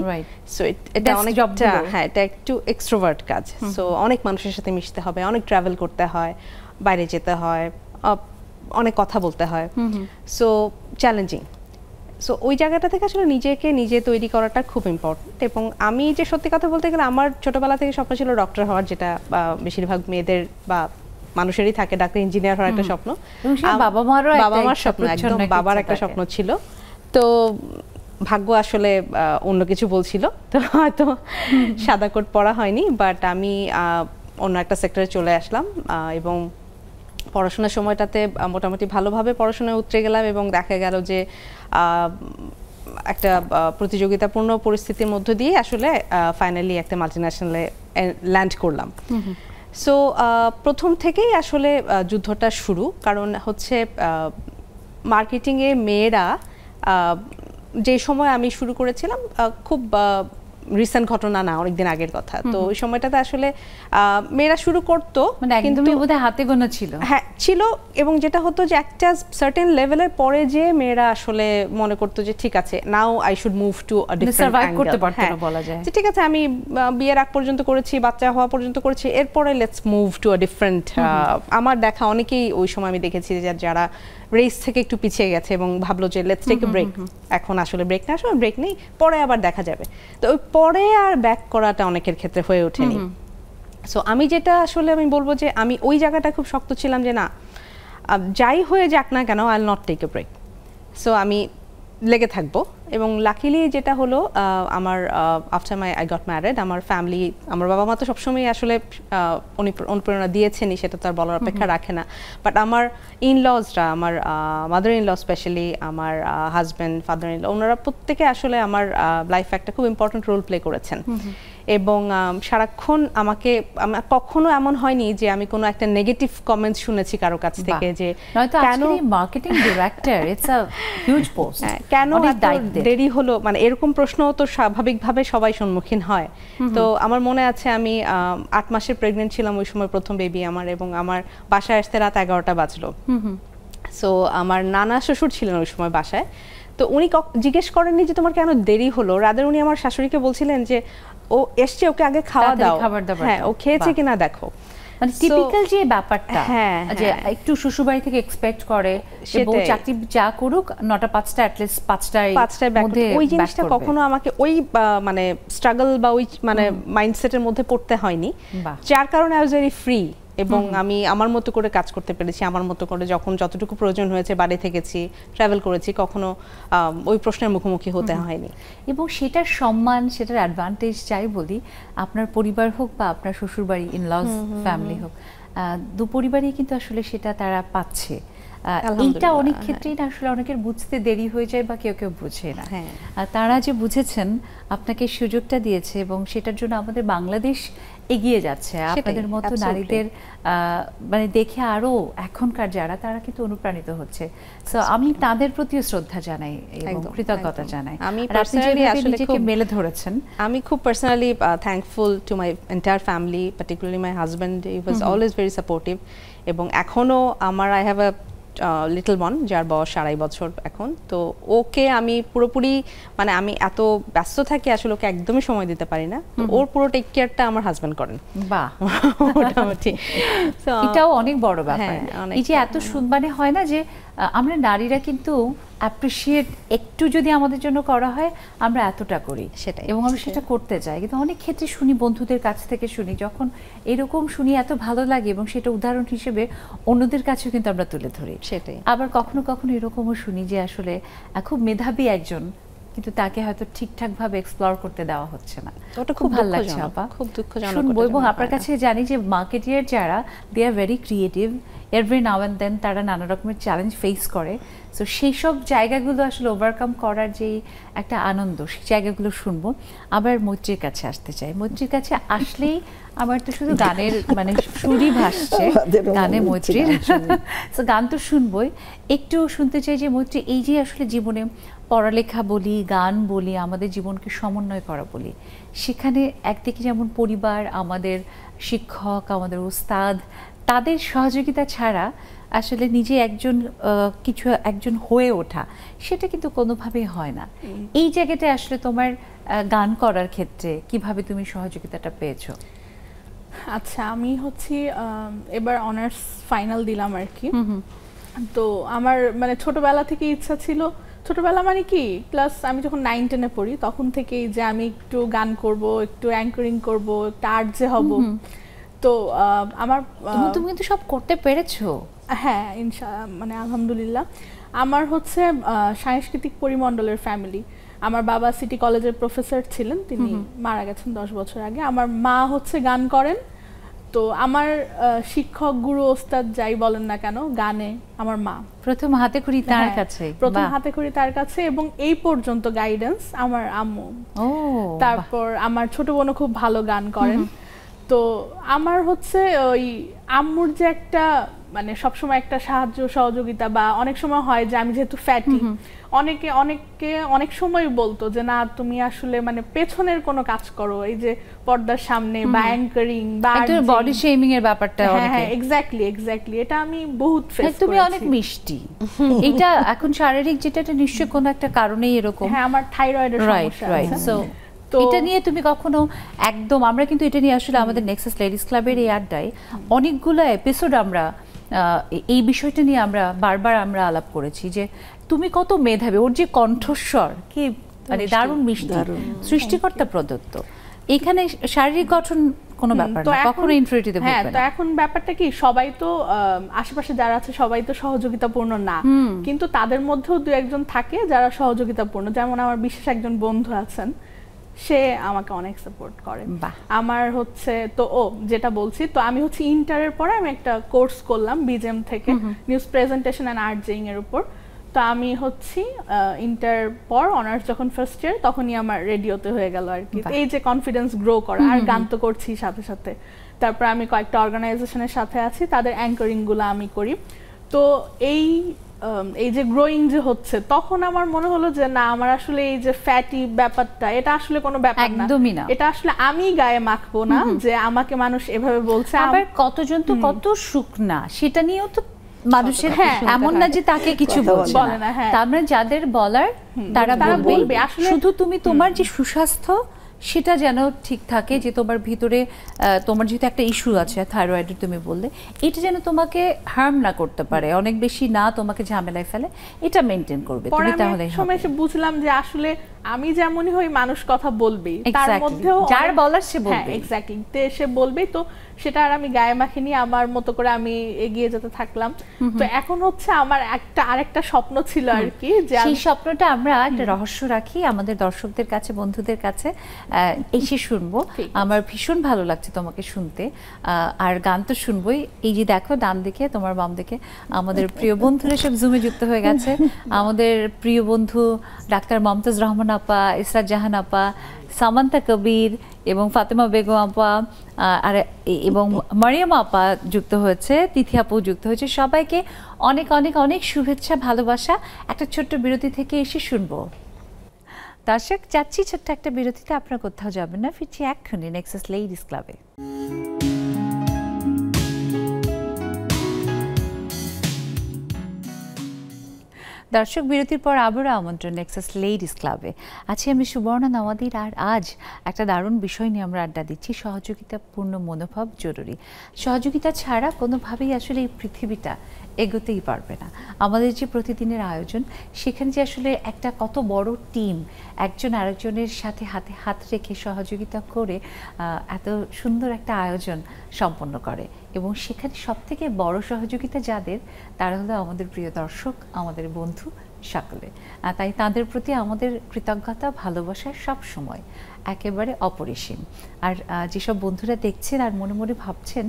সো এটা অনেকগুলো। হ্যাঁ এটা একটু এক্সট্রোভার্ট কাজ। সো অনেক মানুষের সাথে মিশতে হবে অনেক ট্রাভেল করতে হয় বাইরে যেতে হয় অনেক কথা বলতে হয়। সো চ্যালেঞ্জিং সো ওই জায়গাটা থেকে আসলে নিজেকে নিজে তৈরি করাটা খুব ইম্পর্টেন্ট এবং আমি যে সত্যি কথা বলতে গেলে আমার ছোটবেলা থেকে স্বপ্ন ছিল ডক্টর হওয়ার যেটা বা বেশিরভাগ মেয়েদের বা মানুষেরই থাকে ডাক্তার ইঞ্জিনিয়ার হওয়ার একটা স্বপ্ন। মারও বাবা মার স্বপ্ন একদম বাবার একটা স্বপ্ন ছিল। তো ভাগ্য আসলে অন্য কিছু বলছিল। তো হয়তো সাদা কোট পড়া হয়নি বাট আমি অন্য একটা সেক্টরে চলে আসলাম এবং পড়াশোনার সময়টাতে মোটামুটি ভালোভাবে পড়াশোনায় উতরে গেলাম এবং দেখা গেল যে একটা প্রতিযোগিতাপূর্ণ পরিস্থিতির মধ্য দিয়ে আসলে ফাইনালি একটা মাল্টিন্যাশনালে ল্যান্ড করলাম। সো প্রথম থেকেই আসলে যুদ্ধটা শুরু কারণ হচ্ছে মার্কেটিংয়ে মেয়েরা যে সময় আমি শুরু করেছিলাম খুব রিসেন্ট ঘটনা না অনেকদিন আগের কথা। তো ওই সময়টাতে আসলে মেয়েরা শুরু করতো মানে একদমই বোধহয় হাতে গোনা ছিল। হ্যাঁ ছিল এবং যেটা হতো যে একটা সার্টেন লেভেলের পরে যে মেয়েরা আসলে মনে করতো যে ঠিক আছে now I should move to survive করতে পারতো না বলা যায়। যে ঠিক আছে আমি বিয়ের আগ পর্যন্ত করেছি বাচ্চা হওয়া পর্যন্ত করেছি এরপরে let's move to a different আমার দেখা অনেকেই ওই সময় আমি দেখেছি যে যারা রেস থেকে একটু পিছিয়ে গেছে এবং ভাবলো যে লেটস টেক এ ব্রেক এখন আসলে ব্রেক না সময় ব্রেক নেই পরে আবার দেখা যাবে। তো ওই পরে আর ব্যাক করাটা অনেকের ক্ষেত্রে হয়ে ওঠেনি। সো আমি যেটা আসলে আমি বলব যে আমি ওই জায়গাটা খুব শক্ত ছিলাম যে না যাই হয়ে যাক না কেন I not take a break so আমি লেগে থাকব। এবং লাকিলি যেটা হলো আমার after my I got married আমার ফ্যামিলি আমার বাবা মা তো সবসময় আসলে অনুপ্রেরণা দিয়েছেনই সেটা তো আর বলার অপেক্ষা রাখে না। বাট আমার ইন লজরা আমার মাদার ইন ল স্পেশালি আমার হাজব্যান্ড ফাদার ইন ল ওনারা প্রত্যেকে আসলে আমার লাইফে একটা খুব ইম্পর্টেন্ট রোল প্লে করেছেন। এবং সারাক্ষণ আমাকে কখনো এমন হয়নি যে আমি কোনো একটা নেগেটিভ কমেন্ট শুনেছি কারও কাছ থেকে যে কেন marketing director it's a huge post কেন দেরি হলো? মানে এরকম প্রশ্ন তো স্বাভাবিকভাবে সবাই সম্মুখীন হয়। তো আমার মনে আছে আমি আম, আট মাসের প্রেগনেন্ট ছিলাম ওই সময় প্রথম বেবি আমার এবং আমার বাসায় আসতে রাত এগারোটা বাজলো। সো আমার নানা শ্বশুর ছিলেন ওই সময় বাসায়। তো উনি জিজ্ঞেস করেননি যে তোমার কেন দেরি হলো? রাদের উনি আমার শাশুড়িকে বলছিলেন যে ও এসছে ওকে আগে খাওয়া দাও। খাবার দাবার হ্যাঁ ও খেয়েছে। কিনা দেখো। মানে টিপিক্যাল যে ব্যাপারটা হ্যাঁ, যে একটু শ্বশুর বাড়ি থেকে এক্সপেক্ট করে যে বউ। চাকরি যা করুক নটা পাঁচটা অ্যাটলিস্ট পাঁচটায় পাঁচটায় মধ্যে ওই জিনিসটা কখনো আমাকে ওই মানে স্ট্রাগল বা ওই মানে মাইন্ডসেটের মধ্যে পড়তে হয়নি। যার কারণে আই ওয়াজ ভেরি ফ্রি এবং আমি আমার মতো করে কাজ করতে পেরেছি আমার মতো করে যখন যতটুকু প্রয়োজন হয়েছে বাড়ি থেকেছি ট্রাভেল করেছি কখনো ওই প্রশ্নের মুখোমুখি হতে হয়নি। এবং সেটার সম্মান সেটার অ্যাডভান্টেজ যাই বলি আপনার পরিবার হোক বা আপনার শ্বশুরবাড়ি ইন লজ ফ্যামিলি হোক দু পরিবারই কিন্তু আসলে সেটা তারা পাচ্ছে। এইটা অনেক হ্যাঁ। ক্ষেত্রেই না আসলে অনেকের বুঝতে দেরি হয়ে যায় বা কেউ কেউ বুঝে না। হ্যাঁ। আর তারা যে বুঝেছেন আপনাকে সুযোগটা দিয়েছে এবং সেটার জন্য আমাদের বাংলাদেশ এগিয়ে যাচ্ছে। আপনাদের মতো নারীদের মানে দেখে আরও এখনকার যারা তারা কিন্তু অনুপ্রাণিত হচ্ছে। সো আমি তাদের প্রতি শ্রদ্ধা জানাই এবং কৃতজ্ঞতা জানাই। আমি যেভাবে আসলে খুব- মেলে ধরেছেন। আমি খুব personally thankful to my entire family particularly my husband he was always very supportive এবং এখনও আমার I have a little one যার বয়স আড়াই বছর এখন। তো ওকে আমি পুরোপুরি মানে আমি এত ব্যস্ত থাকি আসলে ওকে একদমই সময় দিতে পারি না। ওর পুরো টেক কেয়ারটা আমার হাজব্যান্ড করেন। বাহ। <laughs> মোটামুটি। এটাও অনেক বড় ব্যাপার। হ্যাঁ, অনেক এই যে এত সুদ মানে হয় না যে আমরা নারীরা কিন্তু অ্যাপ্রিসিয়েট একটু যদি আমাদের জন্য করা হয় আমরা এতটা করি। সেটাই, এবং আমরা সেটা করতে চাই। কিন্তু অনেক ক্ষেত্রে শুনি বন্ধুদের কাছ থেকে শুনি যখন এরকম শুনি এত ভালো লাগে এবং সেটা উদাহরণ হিসেবে অন্যদের কাছেও কিন্তু আমরা তুলে ধরি। সেটাই। আবার কখনো কখনো এরকমও শুনি যে আসলে খুব মেধাবী একজন কিন্তু তাকে হয়তো ঠিকঠাক ভাবে এক্সপ্লোর করতে দেওয়া হচ্ছে না। ওটা খুব খুব ভালো লাগছে আপা। খুব দুঃখজনক শুনব এবং আপনার কাছে জানি যে মার্কেটিয়ার যারা they are very creative every now and then তারা নানা রকমের চ্যালেঞ্জ ফেস করে। সো সেই সব জায়গাগুলো আসলে ওভারকাম করার যে একটা আনন্দ সেই জায়গাগুলো শুনব। আবার মৈত্রীর কাছে আসতে চাই। মৈত্রীর কাছে আসলেই আমার তো শুধু গানের মানে সুরই ভাসছে গানে মৈত্রীর। তো গান তো শুনবই। একটু শুনতে চাই যে মৈত্রী এই যে আসলে জীবনে পড়ালেখা বলি গান বলি আমাদের জীবনকে সমন্বয় করা বলি সেখানে একদিকে যেমন পরিবার আমাদের শিক্ষক আমাদের উস্তাদ তাদের সহযোগিতা ছাড়া আসলে নিজে একজন কিছু একজন হয়ে ওঠা সেটা কিন্তু কোনোভাবেই হয় না। এই জায়গাটা আসলে তোমার গান করার ক্ষেত্রে কীভাবে তুমি সহযোগিতাটা পেয়েছ? আচ্ছা আমি হচ্ছি এবার অনার্স ফাইনাল দিলাম আর কি। তো আমার মানে ছোটবেলা থেকে ইচ্ছা ছিল ছোটবেলা মানে কি? প্লাস আমি যখন নাইন টেনে পড়ি তখন থেকেই যে আমি একটু গান করব একটু অ্যাঙ্করিং করব একটু আর্ট যে হব। তো আমার তুমি কিন্তু সব করতে পেরেছ। হ্যাঁ ইনশা মানে আলহামদুলিল্লাহ। আমার হচ্ছে সাংস্কৃতিক পরিমণ্ডলের ফ্যামিলি আমার বাবা সিটি কলেজের প্রফেসর ছিলেন তিনি মারা গেছেন দশ বছর আগে। আমার মা হচ্ছে গান করেন। তো আমার শিক্ষক গুরু ওস্তাদ যাই বলেন না কেন গানে আমার মা। প্রথম হাতে খড়ি তার হ্যাঁ, কাছে। প্রথম। হাতে খড়ি তার কাছে এবং এই পর্যন্ত গাইডেন্স আমার আম্মু। তারপর আমার ছোট বোনও খুব ভালো গান করেন। তো আমার হচ্ছে ওই আম্মুর যে একটা মানে সবসময় একটা সাহায্য সহযোগিতা বা অনেক সময় হয় যে আমি যেহেতু ফ্যাটি অনেকে অনেককে অনেক সময় বলতো যে না তুমি আসলে মানে পেছনের কোনো কাজ করো এই যে পর্দার সামনে বা অ্যাঙ্কারিং বা বডি শেমিং এর ব্যাপারটা হ্যাঁ হ্যাঁ এক্স্যাক্টলি এক্স্যাক্টলি এটা আমি বহুত ফেস হ্যাঁ, তুমি অনেক মিষ্টি। এটা এখন শারীরিক যেটা এটা নিশ্চয়ই কোনো একটা কারণেই এরকম। হ্যাঁ আমার থাইরয়েডের সমস্যা রাইট আছে সো এটা নিয়ে তুমি কখনো একদম আমরা কিন্তু এটা নিয়ে আসলে আমাদের নেক্সাস লেডিস ক্লাবের এই আড্ডায় অনেকগুলো এপিসোড আমরা এই বিষয়টা নিয়ে আমরা বারবার আমরা আলাপ করেছি যে তুমি কত মেধাবী ওর যে কণ্ঠস্বর কি মানে দারুণ মিষ্টি সৃষ্টিকর্তা প্রদত্ত। এখানে শারীরিক গঠন কোনো ব্যাপার তো না এখন- কখনো ইনফিনিটিতে হ্যাঁ তো এখন ব্যাপারটা কি সবাই তো আশেপাশে যারা আছে সবাই তো সহযোগিতাপূর্ণ না। কিন্তু তাদের মধ্যেও দু একজন থাকে যারা সহযোগিতাপূর্ণ। যেমন আমার বিশেষ একজন বন্ধু আছেন সে আমাকে অনেক সাপোর্ট করে। আমার হচ্ছে তো ও যেটা বলছি তো আমি হচ্ছে ইন্টারের পরে আমি একটা কোর্স করলাম বিজেম থেকে নিউজ প্রেজেন্টেশন অ্যান্ড আর্ট জেইং এর উপর। তো আমি হচ্ছি ইন্টার পর অনার্স যখন ফার্স্ট ইয়ার তখনই আমার রেডিওতে হয়ে গেল আর কি এই যে কনফিডেন্স গ্রো করা আর গান তো করছি সাথে সাথে। তারপর আমি কয়েকটা অর্গানাইজেশনের সাথে আছি তাদের অ্যাঙ্করিংগুলো আমি করি। তো এই এই যে গ্রোয়িং যে হচ্ছে তখন আমার মনে হলো যে না আমার আসলে এই যে ফ্যাটি ব্যাপারটা এটা আসলে কোনো ব্যাপার না। একদমই না। এটা আসলে আমি গায়ে মাখবো না যে আমাকে মানুষ এভাবে বলছে আবার কতজন তো কত শুকনা সেটা নিয়েও তো মানুষের হ্যাঁ, এমন না যে তাকে কিছু বলে না, হ্যাঁ। তার মানে যাদের বলার তারা বলবে, আসলে- শুধু তুমি তোমার যে সুস্বাস্থ্য সেটা যেন ঠিক থাকে যে তোমার ভিতরে তোমার যেহেতু একটা ইস্যু আছে থাইরয়েডের তুমি বললে এটা যেন তোমাকে হার্ম না করতে পারে অনেক বেশি না তোমাকে ঝামেলায় ফেলে এটা মেনটেন করবে তুমি তাহলে সময় এসে বুঝলাম যে আসলে আমি যেমনই হই মানুষ কথা বলবেই তার. মধ্যেও যার বলার সে হ্যাঁ বলবে। এক্স্যাক্টলি সে বলবেই তো সেটা আর আমি গায়ে মাখিনি আমার মতো করে আমি এগিয়ে যেতে থাকলাম। তো এখন হচ্ছে আমার একটা আরেকটা স্বপ্ন ছিল আর কি যে সেই স্বপ্নটা আমরা একটা রহস্য রাখি আমাদের দর্শকদের কাছে বন্ধুদের কাছে এসে শুনব। আমার ভীষণ ভালো লাগছে তোমাকে শুনতে। আর গান তো শুনবোই। এই যে দেখো ডান দিকে তোমার বাম দিকে আমাদের প্রিয় বন্ধুরা সব জুমে যুক্ত হয়ে গেছে। আমাদের প্রিয় বন্ধু ডাক্তার মমতাজ রহমান আপা ইসরাত জাহান আপা সামান্তা কবির এবং ফাতেমা বেগম আপা আর এবং মারিয়াম আপা যুক্ত হয়েছে, তিথি আপু যুক্ত হয়েছে। সবাইকে অনেক অনেক অনেক শুভেচ্ছা, ভালোবাসা। একটা ছোট্ট বিরতি থেকে এসে শুনব। দর্শক, চাচ্ছি ছোট্ট একটা বিরতিতে, আপনারা কোথাও যাবেন না। ফিরছি এক্ষুনি নেক্সাস লেডিস ক্লাবে দর্শক বিরতির পর আবারও আমন্ত্রণ নেক্সাস লেডিস ক্লাবে আছি আমি সুবর্ণা নওয়াদির আর আজ একটা দারুণ বিষয় নিয়ে আমরা আড্ডা দিচ্ছি, সহযোগিতাপূর্ণ মনোভাব জরুরি। সহযোগিতা ছাড়া কোনোভাবেই আসলে এই পৃথিবীটা এগোতেই পারবে না। আমাদের যে প্রতিদিনের আয়োজন, সেখানে যে আসলে একটা কত বড় টিম একজন আরেকজনের সাথে হাতে হাত রেখে সহযোগিতা করে এত সুন্দর একটা আয়োজন সম্পন্ন করে। এবং সেখানে সব থেকে বড় সহযোগিতা যাদের, তারা হলো আমাদের প্রিয় দর্শক, আমাদের বন্ধু, সকলে। তাই তাদের প্রতি আমাদের কৃতজ্ঞতা, ভালোবাসা সব সময় একেবারে অপরিসীম। আর যেসব বন্ধুরা দেখছেন আর মনে মনে ভাবছেন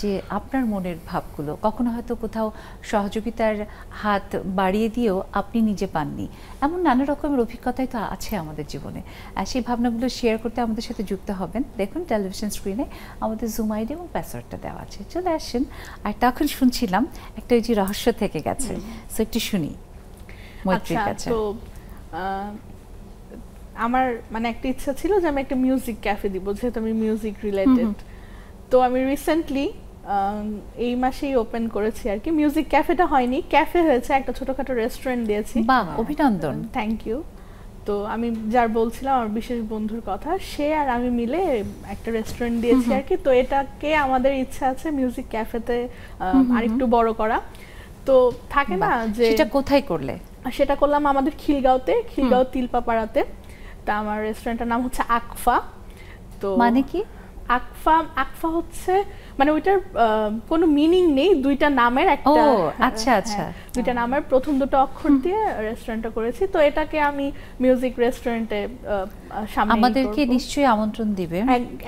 যে আপনার মনের ভাবগুলো কখনো হয়তো কোথাও সহযোগিতার হাত বাড়িয়ে দিয়েও আপনি নিজে পাননি। এমন নানা রকমের অভিজ্ঞতাই তো আছে আমাদের জীবনে। আর সেই ভাবনাগুলো শেয়ার করতে আমাদের সাথে যুক্ত হবেন। দেখুন টেলিভিশন স্ক্রিনে আমাদের জুম আইডি এবং পাসওয়ার্ডটা দেওয়া আছে। চলে আসেন। আর তখন শুনছিলাম একটা ওই যে রহস্য থেকে গেছে। সো একটু শুনি। মৈত্রীর আচ্ছা কাছে। তো আমার মানে একটা ইচ্ছা ছিল যে আমি একটা মিউজিক ক্যাফে দিব যেহেতু আমি মিউজিক রিলেটেড তো আমি রিসেন্টলি এই মাসেই ওপেন করেছি আর কি। মিউজিক ক্যাফেটা হয়নি ক্যাফে হয়েছে একটা ছোটখাটো রেস্টুরেন্ট দিয়েছি। অভিনন্দন। থ্যাংক ইউ তো আমি যার বলছিলাম আমার বিশেষ বন্ধুর কথা সে আর আমি মিলে একটা রেস্টুরেন্ট দিয়েছি আর কি। তো এটাকে আমাদের ইচ্ছা আছে মিউজিক ক্যাফেতে আরেকটু বড় করা। তো থাকে না যে সেটা কোথায় করলে? সেটা করলাম আমাদের খিলগাঁওতে খিলগাঁও তিলপাপাড়াতে। তা আমার রেস্টুরেন্টের নাম হচ্ছে আকফা। তো মানে কি? আকফা আকফা হচ্ছে মানে ওইটার কোনো মিনিং নেই দুইটা নামের একটা ও, হ্যাঁ, আচ্ছা, আচ্ছা। হ্যাঁ, দুইটা নামের প্রথম দুটো অক্ষর দিয়ে রেস্টুরেন্টটা করেছি। তো এটাকে আমি মিউজিক রেস্টুরেন্টে সামনে আমাদেরকে নিশ্চয়ই আমন্ত্রণ দিবে।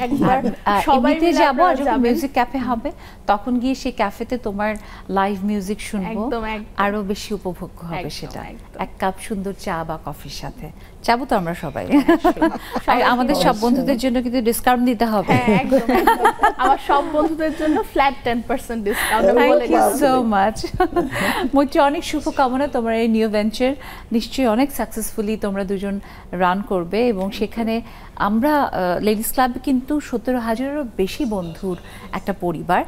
একবার এমনিতে যাব আর যখন মিউজিক ক্যাফে হবে তখন গিয়ে সেই ক্যাফেতে তোমার লাইভ মিউজিক শুনব। আরও বেশি উপভোগ্য হবে সেটা। এক কাপ সুন্দর চা বা কফির সাথে। যাব তো আমরা সবাই। আর আমাদের সব বন্ধুদের জন্য কিন্তু ডিসকাউন্ট দিতে হবে। হ্যাঁ। আমার সব বন্ধুদের জন্য flat ten percent discount thank you so much Maitri অনেক শুভকামনা। তোমার এই নিউ ভেঞ্চার নিশ্চয়ই অনেক সাকসেসফুলি তোমরা দুজন রান করবে এবং সেখানে আমরা লেডিস ক্লাবে কিন্তু সতেরো হাজারেরও বেশি বন্ধুর একটা পরিবার।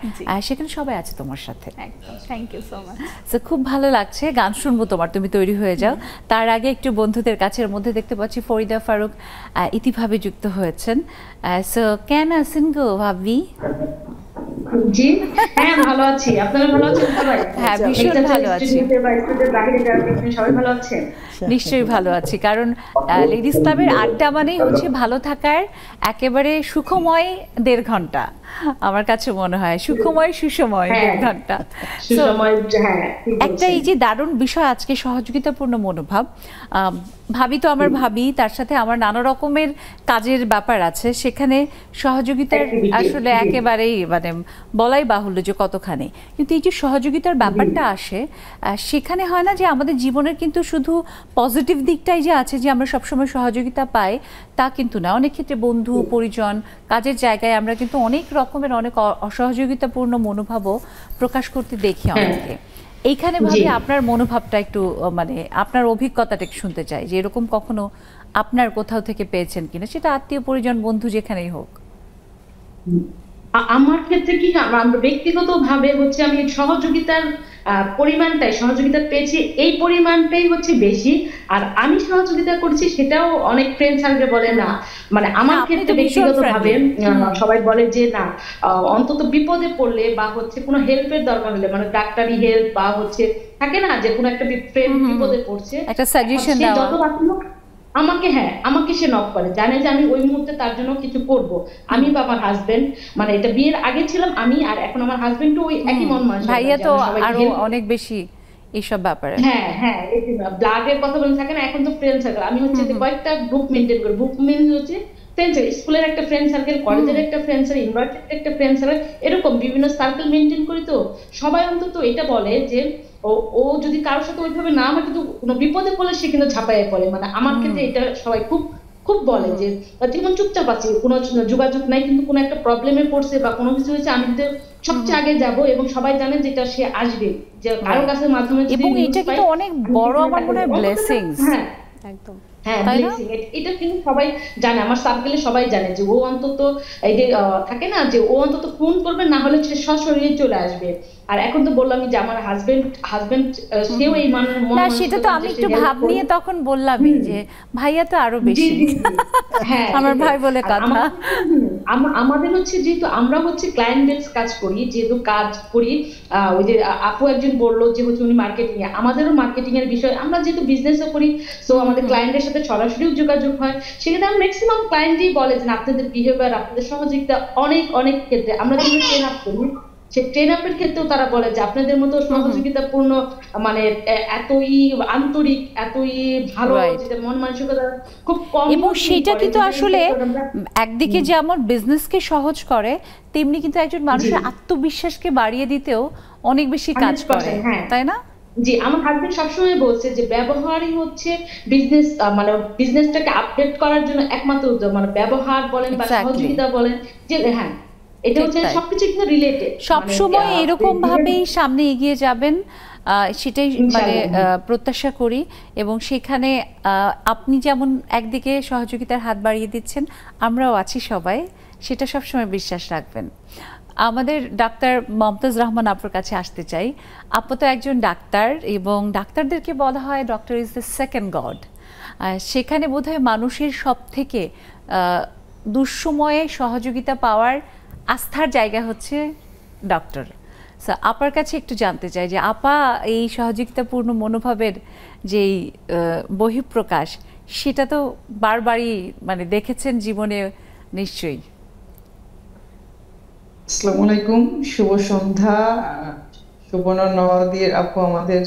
সেখানে সবাই আছে তোমার সাথে। একদম থ্যাংক ইউ সো মাচ তো খুব ভালো লাগছে গান শুনব তোমার তুমি তৈরি হয়ে যাও। তার আগে একটু বন্ধুদের কাছের মধ্যে দেখতে পাচ্ছি ফরিদা ফারুক ইতিভাবে যুক্ত হয়েছেন। সো ক্যান আসেন গো ভাবি? জি? হ্যাঁ ভালো আছি। আপনারা ভালো আছেন সবাই? হ্যাঁ, ভীষণ ভালো আছি। সবাই ভালো আছেন? নিশ্চয়ই ভালো আছি। কারণ লেডিস ক্লাবের আড্ডা মানেই হচ্ছে ভালো থাকার একেবারে সুখময় দেড় ঘণ্টা। আমার কাছে মনে হয়। সুখময় সুসময় হ্যাঁ। হ্যাঁ একটা এই যে দারুণ বিষয় আজকে সহযোগিতাপূর্ণ মনোভাব। ভাবি তো আমার ভাবি তার সাথে আমার নানা রকমের কাজের ব্যাপার আছে। সেখানে সহযোগিতার আসলে একেবারেই মানে বলাই বাহুল্য যে কতখানি। কিন্তু এই যে সহযোগিতার ব্যাপারটা আসে সেখানে হয় না যে আমাদের জীবনের কিন্তু শুধু পজিটিভ দিকটাই যে আছে যে আমরা সবসময় সহযোগিতা পাই তা কিন্তু না। অনেক ক্ষেত্রে বন্ধু পরিজন কাজের জায়গায় আমরা কিন্তু অনেক রকমের অনেক অসহযোগিতাপূর্ণ মনোভাবও প্রকাশ করতে দেখি হ্যাঁ। অনেকে। এইখানে ভাবে আপনার মনোভাবটা একটু মানে আপনার অভিজ্ঞতাটা শুনতে চাই যে এরকম কখনো আপনার কোথাও থেকে পেয়েছেন কিনা? সেটা আত্মীয় পরিজন বন্ধু যেখানেই হোক। আমার ক্ষেত্রে কি আমরা ব্যক্তিগতভাবে হচ্ছে আমি সহযোগিতার পরিমাণটাই সহযোগিতা পেয়েছি এই পরিমাণটাই হচ্ছে বেশি। আর আমি সহযোগিতা করছি সেটাও অনেক ফ্রেন্ড সার্কেল বলে না। মানে আমার ক্ষেত্রে তো ভীষণ ব্যক্তিগতভাবে সবাই বলে যে না অন্তত বিপদে পড়লে বা হচ্ছে কোনো হেল্পের দরকার হলে মানে ডাক্তারি হেল্প বা হচ্ছে থাকে না যে কোনো একটা ফ্রেন্ড বিপদে পড়ছে একটা suggestion সে দেওয়া। আমাকে হ্যাঁ আমাকে সে নক করে জানে যে আমি ওই মুহূর্তে তার জন্য কিছু করব। আমি বা আমার হাজবেন্ড মানে এটা বিয়ের আগে ছিলাম আমি আর এখন আমার হাজবেন্ড ওই একই মন মানুষ ভাইয়া তো আরও অনেক বেশি এইসব ব্যাপারে। হ্যাঁ হ্যাঁ ব্লাডের কথা বলে থাকে না? এখন তো ফ্রেন্ড সার্কেল আমি হচ্ছে কয়েকটা গ্রুপ মেনটেন করি। গ্রুপ মেন হচ্ছে ফ্রেন্ড স্কুলের একটা ফ্রেন্ড সার্কেল কলেজের একটা ফ্রেন্ড সার্কেল ইউনিভার্সিটির একটা ফ্রেন্ড সার্কেল এরকম বিভিন্ন সার্কেল মেনটেন করি তো। সবাই অন্তত এটা বলে যে ও ও যদি কারোর সাথে ওইভাবে না আমার কিন্তু কোনো বিপদে পড়লে সে কিন্তু ঝাঁপাইয়ে পড়ে। মানে আমার ক্ষেত্রে এটা সবাই খুব খুব বলে যে যেমন চুপচাপ আছি কোনো যোগাযোগ নাই কিন্তু কোনো একটা প্রবলেমে পড়ছে বা কোনো কিছু হয়েছে আমি কিন্তু সবচেয়ে আগে যাব এবং সবাই জানে যে এটা সে আসবে। যে কারও কাছে মাধ্যমে এবং এটা কিন্তু অনেক বড় আমার মনে হয় blessings। হ্যাঁ। একদম। হ্যাঁ এটা কিন্তু সবাই জানে আমার সার্কেলে সবাই জানে যে ও অন্তত এই যে আহ, থাকে না যে ও অন্তত ফোন করবে না হলে সে সশরীরে চলে আসবে। আর এখন তো বললাম যে আমার হাজবেন্ড হাজবেন্ড সেও এই মান না সেটা তো আমি একটু ভাব নিয়ে তখন বললামই যে ভাইয়া তো আরও বেশি। হ্যাঁ, আমার ভাই বলে কথা। আমাদের- হচ্ছে যেহেতু আমরা হচ্ছে ক্লায়েন্ট বেস কাজ করি যেহেতু কাজ করি ওই যে আপু একজন বলল যে হচ্ছে উনি মার্কেটিং এ। আমাদেরও মার্কেটিং এর বিষয় আমরা যেহেতু বিজনেসও করি সো আমাদের ক্লায়েন্টের সাথে সরাসরিও যোগাযোগ হয়। সেক্ষেত্রে ম্যাক্সিমাম ক্লায়েন্টই বলে যে আপনাদের বিহেভিয়ার আপনাদের সহযোগিতা অনেক অনেক ক্ষেত্রে আমরা যেগুলো ট্রেন আপ করি সে ট্রেন আপের ক্ষেত্রেও তারা বলে যে আপনাদের মতো সহযোগিতাপূর্ণ মানে এতই আন্তরিক এতই ভালো মন মানসিকতা খুব কম এবং সেটা কিন্তু যে আসলে একদিকে যেমন বিজনেসকে সহজ করে তেমনি কিন্তু একজন মানুষের আত্মবিশ্বাসকে বাড়িয়ে দিতেও অনেক বেশি কাজ করে হ্যাঁ। তাই না? জি আমার হাজবেন্ড সবসময় বলছে যে ব্যবহারই হচ্ছে বিজনেস মানে বিজনেসটাকে আপডেট করার জন্য একমাত্র উদ্যোগ মানে ব্যবহার বলেন বা সহযোগিতা বলেন যে হ্যাঁ এটা হচ্ছে সবকিছু কিন্তু রিলেটেড সব সময় এরকম ভাবেই সামনে এগিয়ে যাবেন সেটাই মানে প্রত্যাশা করি। এবং সেখানে আপনি যেমন একদিকে সহযোগিতার হাত বাড়িয়ে দিচ্ছেন আমরাও আছি সবাই। সেটা সবসময় বিশ্বাস রাখবেন। আমাদের ডাক্তার মমতাজ রহমান আপুর কাছে আসতে চাই। আপু তো একজন ডাক্তার এবং ডাক্তারদেরকে বলা হয় doctor is the second god সেখানে বোধহয় মানুষের সব থেকে আহ, দুঃসময়ে সহযোগিতা পাওয়ার আস্থার জায়গা হচ্ছে ডক্টর। সো আপার কাছে একটু জানতে চাই যে আপা এই সহযোগিতাপূর্ণ মনোভাবের যেই বহিঃপ্রকাশ সেটা তো বারবারই মানে দেখেছেন জীবনে নিশ্চয়ই। আসসালামু আলাইকুম শুভ সন্ধ্যা সুবর্ণা নওয়াদির আপু আমাদের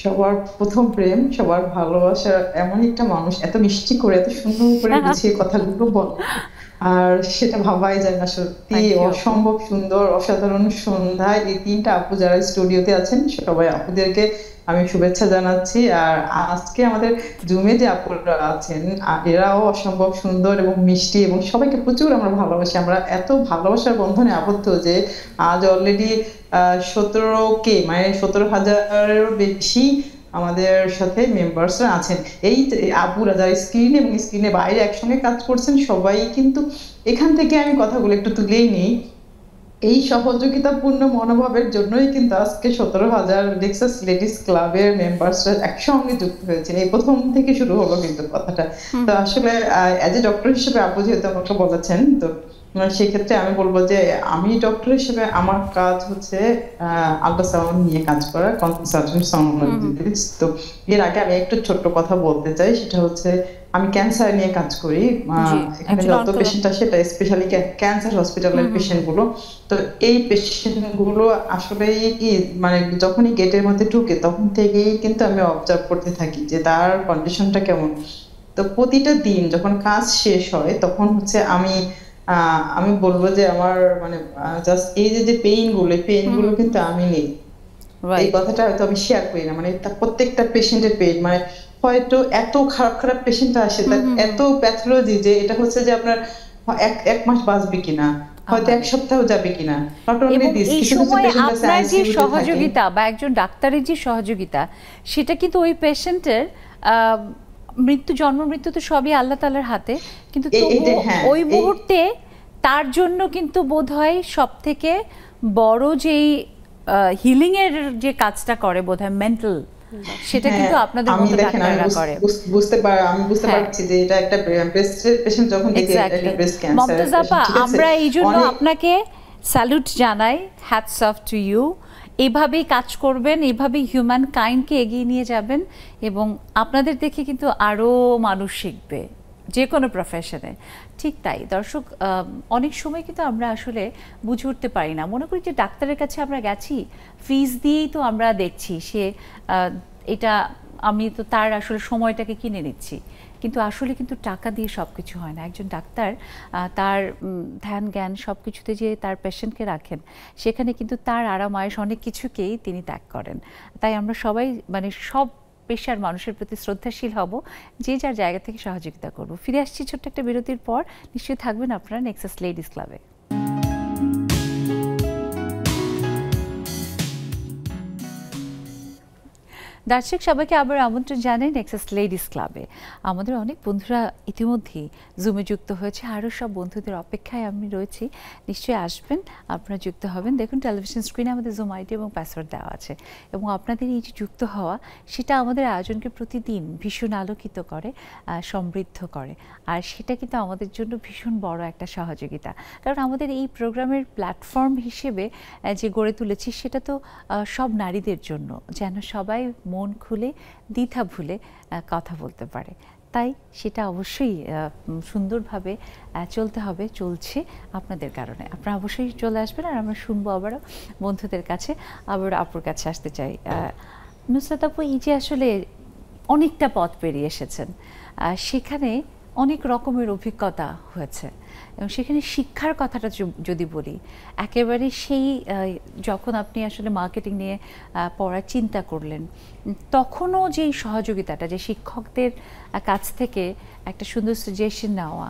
সবার প্রথম প্রেম সবার ভালোবাসা এমন একটা মানুষ এত মিষ্টি করে এত সুন্দর করে <laughs> গুছিয়ে কথাগুলো বলে। আর সেটা ভাবাই যায় না সত্যি। অসম্ভব সুন্দর অসাধারণ সন্ধ্যায় এই তিনটা আপু যারা স্টুডিওতে আছেন সবাই আপুদেরকে আমি শুভেচ্ছা জানাচ্ছি আর আজকে আমাদের জুমে যে আপুরা আছেন এরাও অসম্ভব সুন্দর এবং মিষ্টি এবং সবাইকে প্রচুর আমরা ভালোবাসি আমরা এত ভালোবাসার বন্ধনে আবদ্ধ যে আজ অলরেডি আহ সতেরো কে মানে সতেরো হাজারেরও বেশি আমাদের সাথে মেম্বার্সরা আছেন। এই আপুরা যারা স্ক্রিনে এবং স্ক্রিনের বাইরে একসঙ্গে কাজ করছেন সবাই কিন্তু এখান থেকে আমি কথাগুলো একটু তুলেই নিই। এই সহযোগিতাপূর্ণ মনোভাবের জন্যই কিন্তু আজকে সতেরো হাজার ডেক্সাস লেডিস ক্লাবের মেম্বার্সরা একসঙ্গে যুক্ত হয়েছেন। এই প্রথম থেকে শুরু হলো কিন্তু কথাটা। তো আসলে অ্যাজ এ ডক্টর হিসেবে আপু যেহেতু আমাকে বলেছেন তো সেক্ষেত্রে আমি বলব যে আমি ডক্টর হিসেবে আমার কাজ হচ্ছে আল্ট্রাসাউন্ড নিয়ে কাজ করা কনসালটেন্ট সাউন্ডোলজিস্ট তো এর আগে আমি একটু ছোট্ট কথা বলতে চাই সেটা হচ্ছে আমি ক্যান্সার নিয়ে কাজ করি এখানে যত পেশেন্ট আসে এটা স্পেশালি ক্যান্সার হসপিটালের পেশেন্টগুলো তো এই পেশেন্টগুলো আসলে কি মানে যখনই গেটের মধ্যে ঢুকে তখন থেকেই কিন্তু আমি অবজার্ভ করতে থাকি যে তার কন্ডিশনটা কেমন। তো প্রতিটা দিন যখন কাজ শেষ হয় তখন হচ্ছে আমি আমি বলব যে আমার মানে জাস্ট এই যে যে পেইনগুলো এই পেইনগুলো কিন্তু আমি নেই। এই কথাটা হয়তো আমি শেয়ার করি না মানে প্রত্যেকটা পেশেন্টের পেইন মানে হয়তো এত খারাপ খারাপ পেশেন্ট আসে তার এত প্যাথোলজি যে এটা হচ্ছে যে আপনার এক এক মাস বাঁচবে কিনা হয়তো এক সপ্তাহ যাবে এই সময় আপনার যে। সহযোগিতা বা একজন ডাক্তারের যে সহযোগিতা সেটা কিন্তু ওই পেশেন্টের মৃত্যু জন্ম মৃত্যু তো সবই আল্লাহ তাআলার হাতে। কিন্তু হ্যাঁ, ওই মুহূর্তে তার জন্য কিন্তু বোধহয় সব থেকে বড় যেই হিলিং এর যে কাজটা করে বোধহয় মেন্টাল সেটা হ্যাঁ, কিন্তু আপনাদের মতো ডাক্তাররা করে। বুঝতে পার আমি বুঝতে হ্যাঁ। পারছি যে এটা একটা পেশেন্ট যখন দেখি এটা একটা ব্রেস্ট ক্যান্সার মমতাজ আপা আমরা এই জন্য আপনাকে স্যালুট জানাই হ্যাটস অফ টু ইউ এইভাবেই কাজ করবেন এইভাবেই হিউম্যান কাইন্ডকে এগিয়ে নিয়ে যাবেন এবং আপনাদের দেখে কিন্তু আরও মানুষ শিখবে, যে কোনো প্রফেশনে ঠিক তাই। দর্শক অনেক সময় কিন্তু আমরা আসলে বুঝে উঠতে পারি না। মনে করি যে ডাক্তারের কাছে আমরা গেছি ফিজ দিয়েই তো আমরা দেখছি, সে এটা আমি তো তার আসলে সময়টাকে কিনে নিচ্ছি। কিন্তু আসলে কিন্তু টাকা দিয়ে সব কিছু হয় না। একজন ডাক্তার তার ধ্যান, জ্ঞান সব কিছুতে যে তার পেশেন্টকে রাখেন, সেখানে কিন্তু তার আরাম আয়স অনেক কিছুকেই তিনি ত্যাগ করেন। তাই আমরা সবাই মানে সব পেশার মানুষের প্রতি শ্রদ্ধাশীল হব, যে যার জায়গা থেকে সহযোগিতা করব। ফিরে আসছি ছোট্ট একটা বিরতির পর। নিশ্চয়ই থাকবেন আপনারা নেক্সাস লেডিস ক্লাবে দর্শক সবাইকে আবার আমন্ত্রণ জানাই নেক্সাস লেডিস ক্লাবে আমাদের অনেক বন্ধুরা ইতিমধ্যেই জুমে যুক্ত হয়েছে। আরও সব বন্ধুদের অপেক্ষায় আমি রয়েছি। নিশ্চয়ই আসবেন, আপনারা যুক্ত হবেন। দেখুন টেলিভিশন স্ক্রিনে আমাদের জুম আইডি এবং পাসওয়ার্ড দেওয়া আছে। এবং আপনাদের এই যে যুক্ত হওয়া, সেটা আমাদের আয়োজনকে প্রতিদিন ভীষণ আলোকিত করে সমৃদ্ধ করে। আর সেটা কিন্তু আমাদের জন্য ভীষণ বড় একটা সহযোগিতা। কারণ আমাদের এই প্রোগ্রামের প্ল্যাটফর্ম হিসেবে যে গড়ে তুলেছি, সেটা তো সব নারীদের জন্য। যেন সবাই মন খুলে, দ্বিধা ভুলে কথা বলতে পারে। তাই সেটা অবশ্যই সুন্দরভাবে চলতে হবে, চলছে আপনাদের কারণে। আপনারা অবশ্যই চলে আসবেন আর আমরা শুনব আবারও বন্ধুদের কাছে। আবার আপুর কাছে আসতে চাই। নুসরাত আপু, এই যে আসলে অনেকটা পথ পেরিয়ে এসেছেন সেখানে অনেক রকমের অভিজ্ঞতা হয়েছে। এবং সেখানে শিক্ষার কথাটা যদি বলি একেবারে সেই যখন আপনি আসলে মার্কেটিং নিয়ে পড়ার চিন্তা করলেন তখনও যেই সহযোগিতাটা যে শিক্ষকদের কাছ থেকে একটা সুন্দর সাজেশন নেওয়া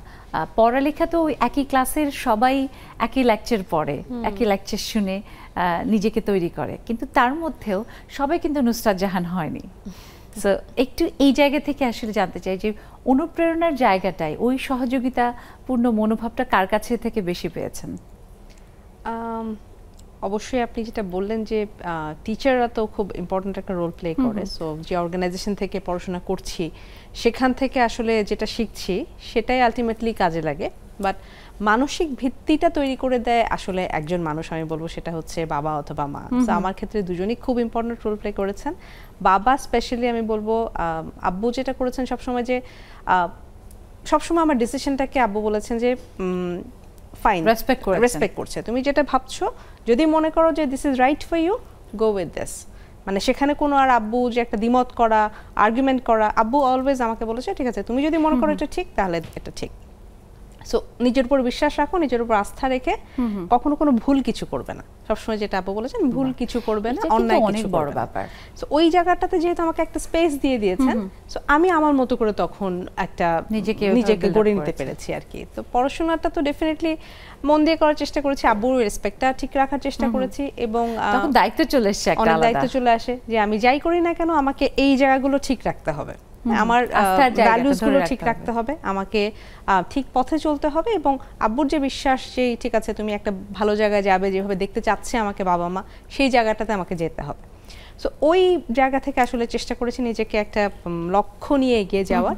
পড়ালেখা তো একই ক্লাসের সবাই একই লেকচার পড়ে একই লেকচার শুনে নিজেকে তৈরি করে। কিন্তু তার মধ্যেও সবাই কিন্তু নুসরাত জাহান হয়নি। সো একটু এই জায়গা থেকে আসলে জানতে চাই যে অনুপ্রেরণার জায়গাটায় ওই সহযোগিতাপূর্ণ মনোভাবটা কার কাছে থেকে বেশি পেয়েছেন? অবশ্যই আপনি যেটা বললেন যে টিচাররা তো খুব ইম্পর্ট্যান্ট একটা রোল প্লে করে। সো যে অর্গানাইজেশন থেকে পড়াশোনা করছি সেখান থেকে আসলে যেটা শিখছি সেটাই আলটিমেটলি কাজে লাগে। বাট মানসিক ভিত্তিটা তৈরি করে দেয় আসলে একজন মানুষ আমি বলব সেটা হচ্ছে বাবা অথবা মা। So আমার ক্ষেত্রে দুজনেই খুব ইম্পর্ট্যান্ট রোল প্লে করেছেন। বাবা স্পেশালি আমি বলব আব্বু যেটা করেছেন সবসময় যে আহ, সবসময় আমার ডিসিশনটাকে আব্বু বলেছেন যে ফাইন রেসপেক্ট করে রেসপেক্ট করছে। তুমি যেটা ভাবছ যদি মনে করো যে this is right for you go with this মানে সেখানে কোনো আর আব্বু যে একটা দ্বিমত করা আর্গুমেন্ট করা আব্বু অলওয়েজ আমাকে বলেছে ঠিক আছে তুমি যদি মনে করো এটা ঠিক তাহলে এটা ঠিক। সো নিজের উপর বিশ্বাস রাখো নিজের উপর আস্থা রেখে কখনো কোনো ভুল কিছু করবে না। সবসময় যেটা আব্বু বলেছেন ভুল কিছু করবে না অন্যায় কিছু বড় ব্যাপার। সো ওই জায়গাটাতে যেহেতু আমাকে একটা স্পেস দিয়ে দিয়েছেন সো আমি আমার মতো করে তখন একটা নিজেকে নিজেকে গড়ে নিতে পেরেছি আর কি তো পড়াশোনাটা তো ডেফিনেটলি মন দিয়ে করার চেষ্টা করেছি আব্বুর রেসপেক্টটা ঠিক রাখার চেষ্টা করেছি এবং তখন দায়িত্ব চলে এসছে একটা দায়িত্ব চলে আসে যে আমি যাই করি না কেন আমাকে এই জায়গাগুলো ঠিক রাখতে হবে। আমার আস্থার ভ্যালুসগুলো ঠিক রাখতে হবে আমাকে ঠিক পথে চলতে হবে এবং আব্বুর যে বিশ্বাস যে ঠিক আছে তুমি একটা ভালো জায়গায় যাবে যেভাবে দেখতে চাচ্ছে আমাকে বাবা মা সেই জায়গাটাতে আমাকে যেতে হবে। সো ওই জায়গা থেকে আসলে চেষ্টা করেছি নিজেকে একটা লক্ষ্য নিয়ে এগিয়ে যাওয়ার।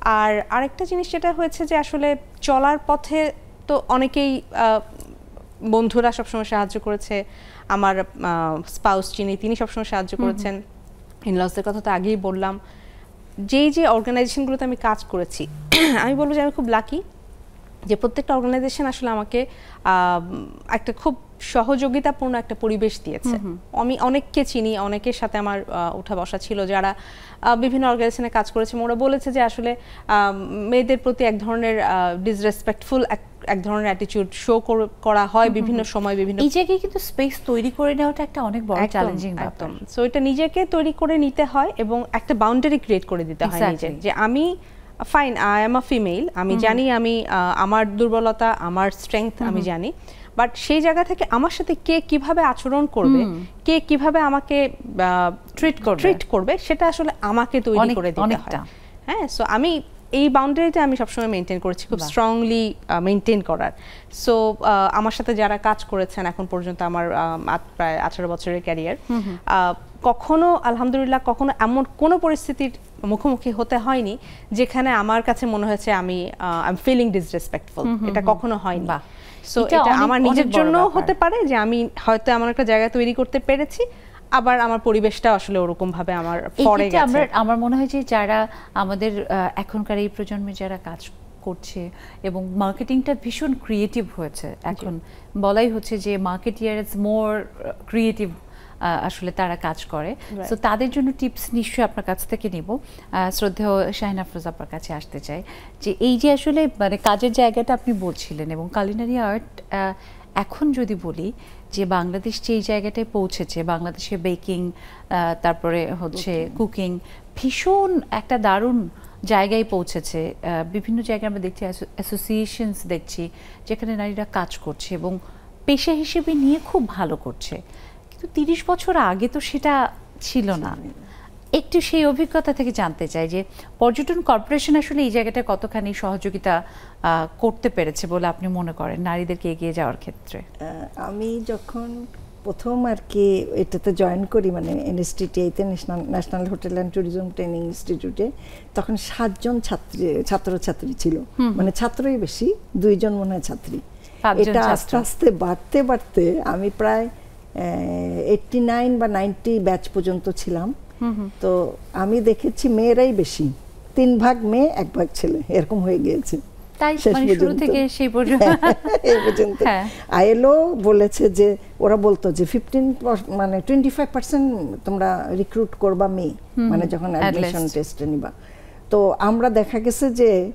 আর আরেকটা জিনিস যেটা হয়েছে যে আসলে চলার পথে তো অনেকেই আহ, বন্ধুরা সবসময় সাহায্য করেছে আমার স্পাউস যিনি তিনি সবসময় সাহায্য করেছেন। ইনলসদের কথা তো আগেই বললাম। যেই যে অর্গানাইজেশনগুলোতে আমি কাজ করেছি <clears throat> আমি বলব যে আমি খুব লাকি যে প্রত্যেকটা অর্গানাইজেশন আসলে আমাকে একটা খুব সহযোগিতাপূর্ণ একটা পরিবেশ দিয়েছে। আমি অনেককে চিনি অনেকের সাথে আমার উঠা বসা ছিল যারা বিভিন্ন অর্গানাইজেশনে কাজ করেছে। ওরা বলেছে যে আসলে মেয়েদের প্রতি এক ধরনের ডিসরেসপেক্টফুল এক এক ধরনের অ্যাটিটিউড শো করা হয় বিভিন্ন সময় বিভিন্ন এই জায়গায় কিন্তু স্পেস তৈরি করে নেওয়াটা একটা অনেক বড় চ্যালেঞ্জিং ব্যাপার। সো এটা নিজেকে তৈরি করে নিতে হয় এবং একটা বাউন্ডারি ক্রিয়েট করে দিতে হয়. নিজের যে আমি fine I am a female আমি জানি আমি আহ, আমার দুর্বলতা আমার স্ট্রেংথ আমি জানি. বাট সেই জায়গা থেকে আমার সাথে কে কীভাবে আচরণ করবে কে কীভাবে আমাকে Treat করবে। ট্রিট করবে। সেটা আসলে আমাকে তৈরি করে দিতে হয়। হ্যাঁ সো আমি এই বাউন্ডারিটা আমি সবসময় মেনটেন করেছি খুব স্ট্রংলি মেনটেন করার। সো আমার সাথে যারা কাজ করেছেন এখন পর্যন্ত আমার আহ, প্রায় আঠারো বছরের ক্যারিয়ার কখনো আলহামদুলিল্লাহ কখনো এমন কোনো পরিস্থিতির মুখোমুখি হতে হয়নি যেখানে আমার কাছে মনে হয়েছে আমি আই এম ফিলিং ডিসরেসপেক্টফুল এটা কখনো হয়নি। সো এটা আমার নিজের জন্য হতে পারে যে আমি হয়তো এমন একটা জায়গা তৈরি করতে পেরেছি আবার আমার পরিবেশটা আসলে ওরকম ভাবে আমার পরে ক্ষেত্রে আমরা আমার মনে হয় যে যারা আমাদের এখনকার এই প্রজন্মে যারা কাজ করছে এবং মার্কেটিংটা ভীষণ ক্রিয়েটিভ হয়েছে এখন বলাই হচ্ছে যে মার্কেটিয়ার ইজ মোর ক্রিয়েটিভ আসলে তারা কাজ করে। তো তাদের জন্য টিপস নিশ্চয়ই আপনার কাছ থেকে নিব। শ্রদ্ধেয় শাহিন আফরোজ আপনার কাছে আসতে চাই যে এই যে আসলে মানে কাজের জায়গাটা আপনি বলছিলেন এবং কালিনারি আর্ট এখন যদি বলি যে বাংলাদেশ যে এই জায়গাটায় পৌঁছেছে বাংলাদেশে বেকিং তারপরে হচ্ছে কুকিং ভীষণ একটা দারুণ জায়গায় পৌঁছেছে। বিভিন্ন জায়গায় আমরা দেখছি অ্যাসোসিয়েশনস দেখছি যেখানে নারীরা কাজ করছে এবং পেশা হিসেবে নিয়ে খুব ভালো করছে। কিন্তু তিরিশ বছর আগে তো সেটা ছিল না। একটু সেই অভিজ্ঞতা থেকে জানতে চাই যে পর্যটন কর্পোরেশন আসলে এই জায়গাটা কতখানি সহযোগিতা করতে পেরেছে বলে আপনি মনে করেন নারীদেরকে এগিয়ে যাওয়ার ক্ষেত্রে? আমি যখন প্রথম আর কি এটাতে জয়েন করি মানে এনএসটিটিআইতে national national hotel and tourism training ইনস্টিটিউটে তখন সাতজন ছাত্রী ছাত্রছাত্রী ছিল। মানে ছাত্রই বেশি দুইজন মনে হয় ছাত্রী। এটা আস্তে আস্তে বাড়তে বাড়তে আমি প্রায় এইটটি নাইন বা নাইনটি ব্যাচ পর্যন্ত ছিলাম। তো আমি দেখেছি মেয়েরাই বেশি। তিন ভাগ মেয়ে এক ভাগ ছেলে। এরকম হয়ে গিয়েছে। তাই? মানে শুরু। থেকে সেই পর্যন্ত। <laughs> এই পর্যন্ত। হ্যাঁ। আইএলও বলেছে যে ওরা বলতো যে ফিফটিন মানে টোয়েন্টি ফাইভ পার্সেন্ট তোমরা রিক্রুট করবা মেয়ে। মানে যখন অ্যাডমিশন টেস্টে নিবা। তো আমরা দেখা গেছে যে